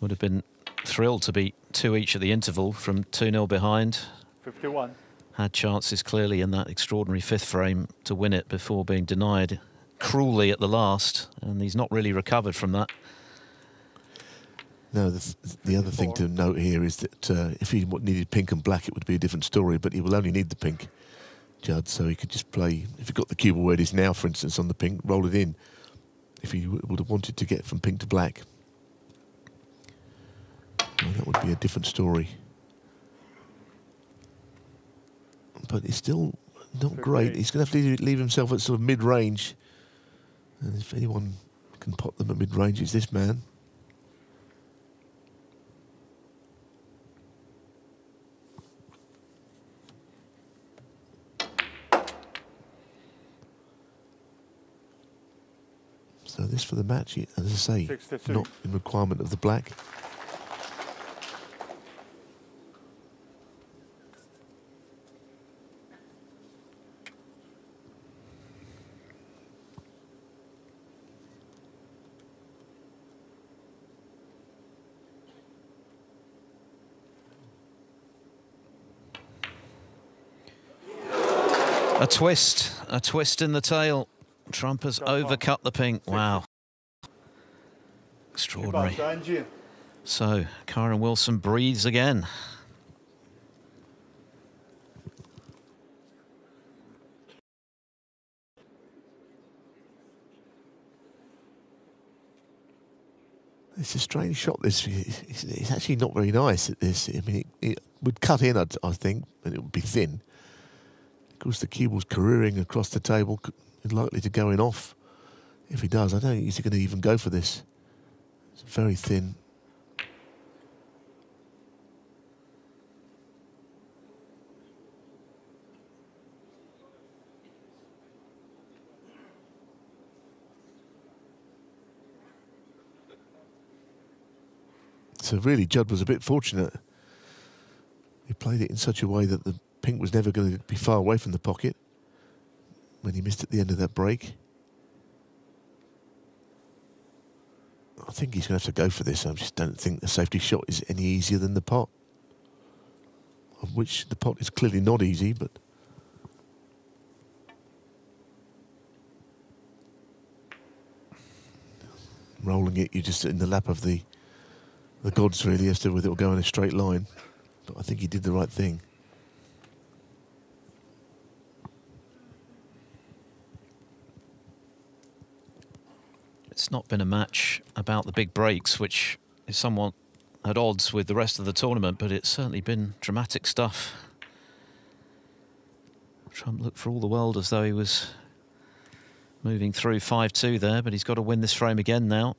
Would have been thrilled to be two each at the interval from 2-0 behind. 51. Had chances clearly in that extraordinary fifth frame to win it before being denied cruelly at the last. And he's not really recovered from that. No, the, the other thing to note here is that uh, if he needed pink and black, it would be a different story. But he will only need the pink, Judd, so he could just play. If he got the cue ball where it is now, for instance, on the pink, roll it in. If he would have wanted to get from pink to black, well, that would be a different story. But it's still not great. He's going to have to leave himself at sort of mid-range. And if anyone can pot them at mid-range, it's this man. So this for the match, as I say, not in requirement of the black. Twist, a twist in the tail. Trump has overcut the pink. Wow. Extraordinary. So, Kyren Wilson breathes again. It's a strange shot. This it's, it's actually not very nice at this. I mean, it, it would cut in, I'd, I think, and it would be thin. Of course, the cue careering across the table, likely to go in off. If he does, I don't think he's going to even go for this. It's very thin. So really, Judd was a bit fortunate. He played it in such a way that the pink was never going to be far away from the pocket when he missed at the end of that break. I think he's going to have to go for this. I just don't think the safety shot is any easier than the pot. Of which the pot is clearly not easy, but rolling it, you're just in the lap of the the gods really as to whether it'll go in a straight line. But I think he did the right thing. It's not been a match about the big breaks, which is somewhat at odds with the rest of the tournament, but it's certainly been dramatic stuff. Trump looked for all the world as though he was moving through 5-2 there, but he's got to win this frame again now.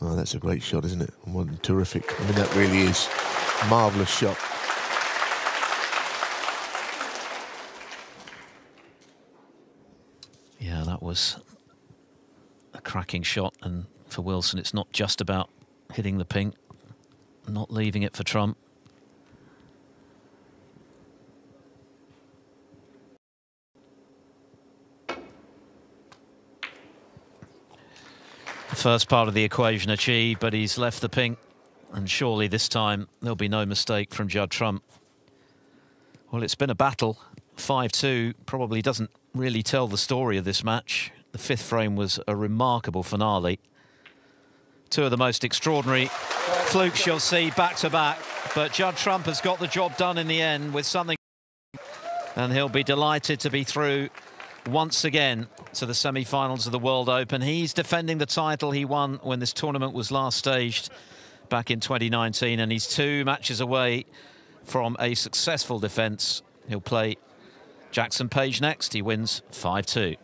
Oh, that's a great shot, isn't it? One terrific. I mean, that really is marvellous shot. Yeah, that was a cracking shot. And for Wilson, it's not just about hitting the pink, not leaving it for Trump. First part of the equation achieved, but he's left the pink. And surely this time there'll be no mistake from Judd Trump. Well, it's been a battle. 5-2 probably doesn't really tell the story of this match. The fifth frame was a remarkable finale. Two of the most extraordinary flukes you'll see back to back. But Judd Trump has got the job done in the end with something And he'll be delighted to be through once again to the semi-finals of the World Open. He's defending the title he won when this tournament was last staged back in 2019, and he's two matches away from a successful defence. He'll play Jackson Page next. He wins 5-2.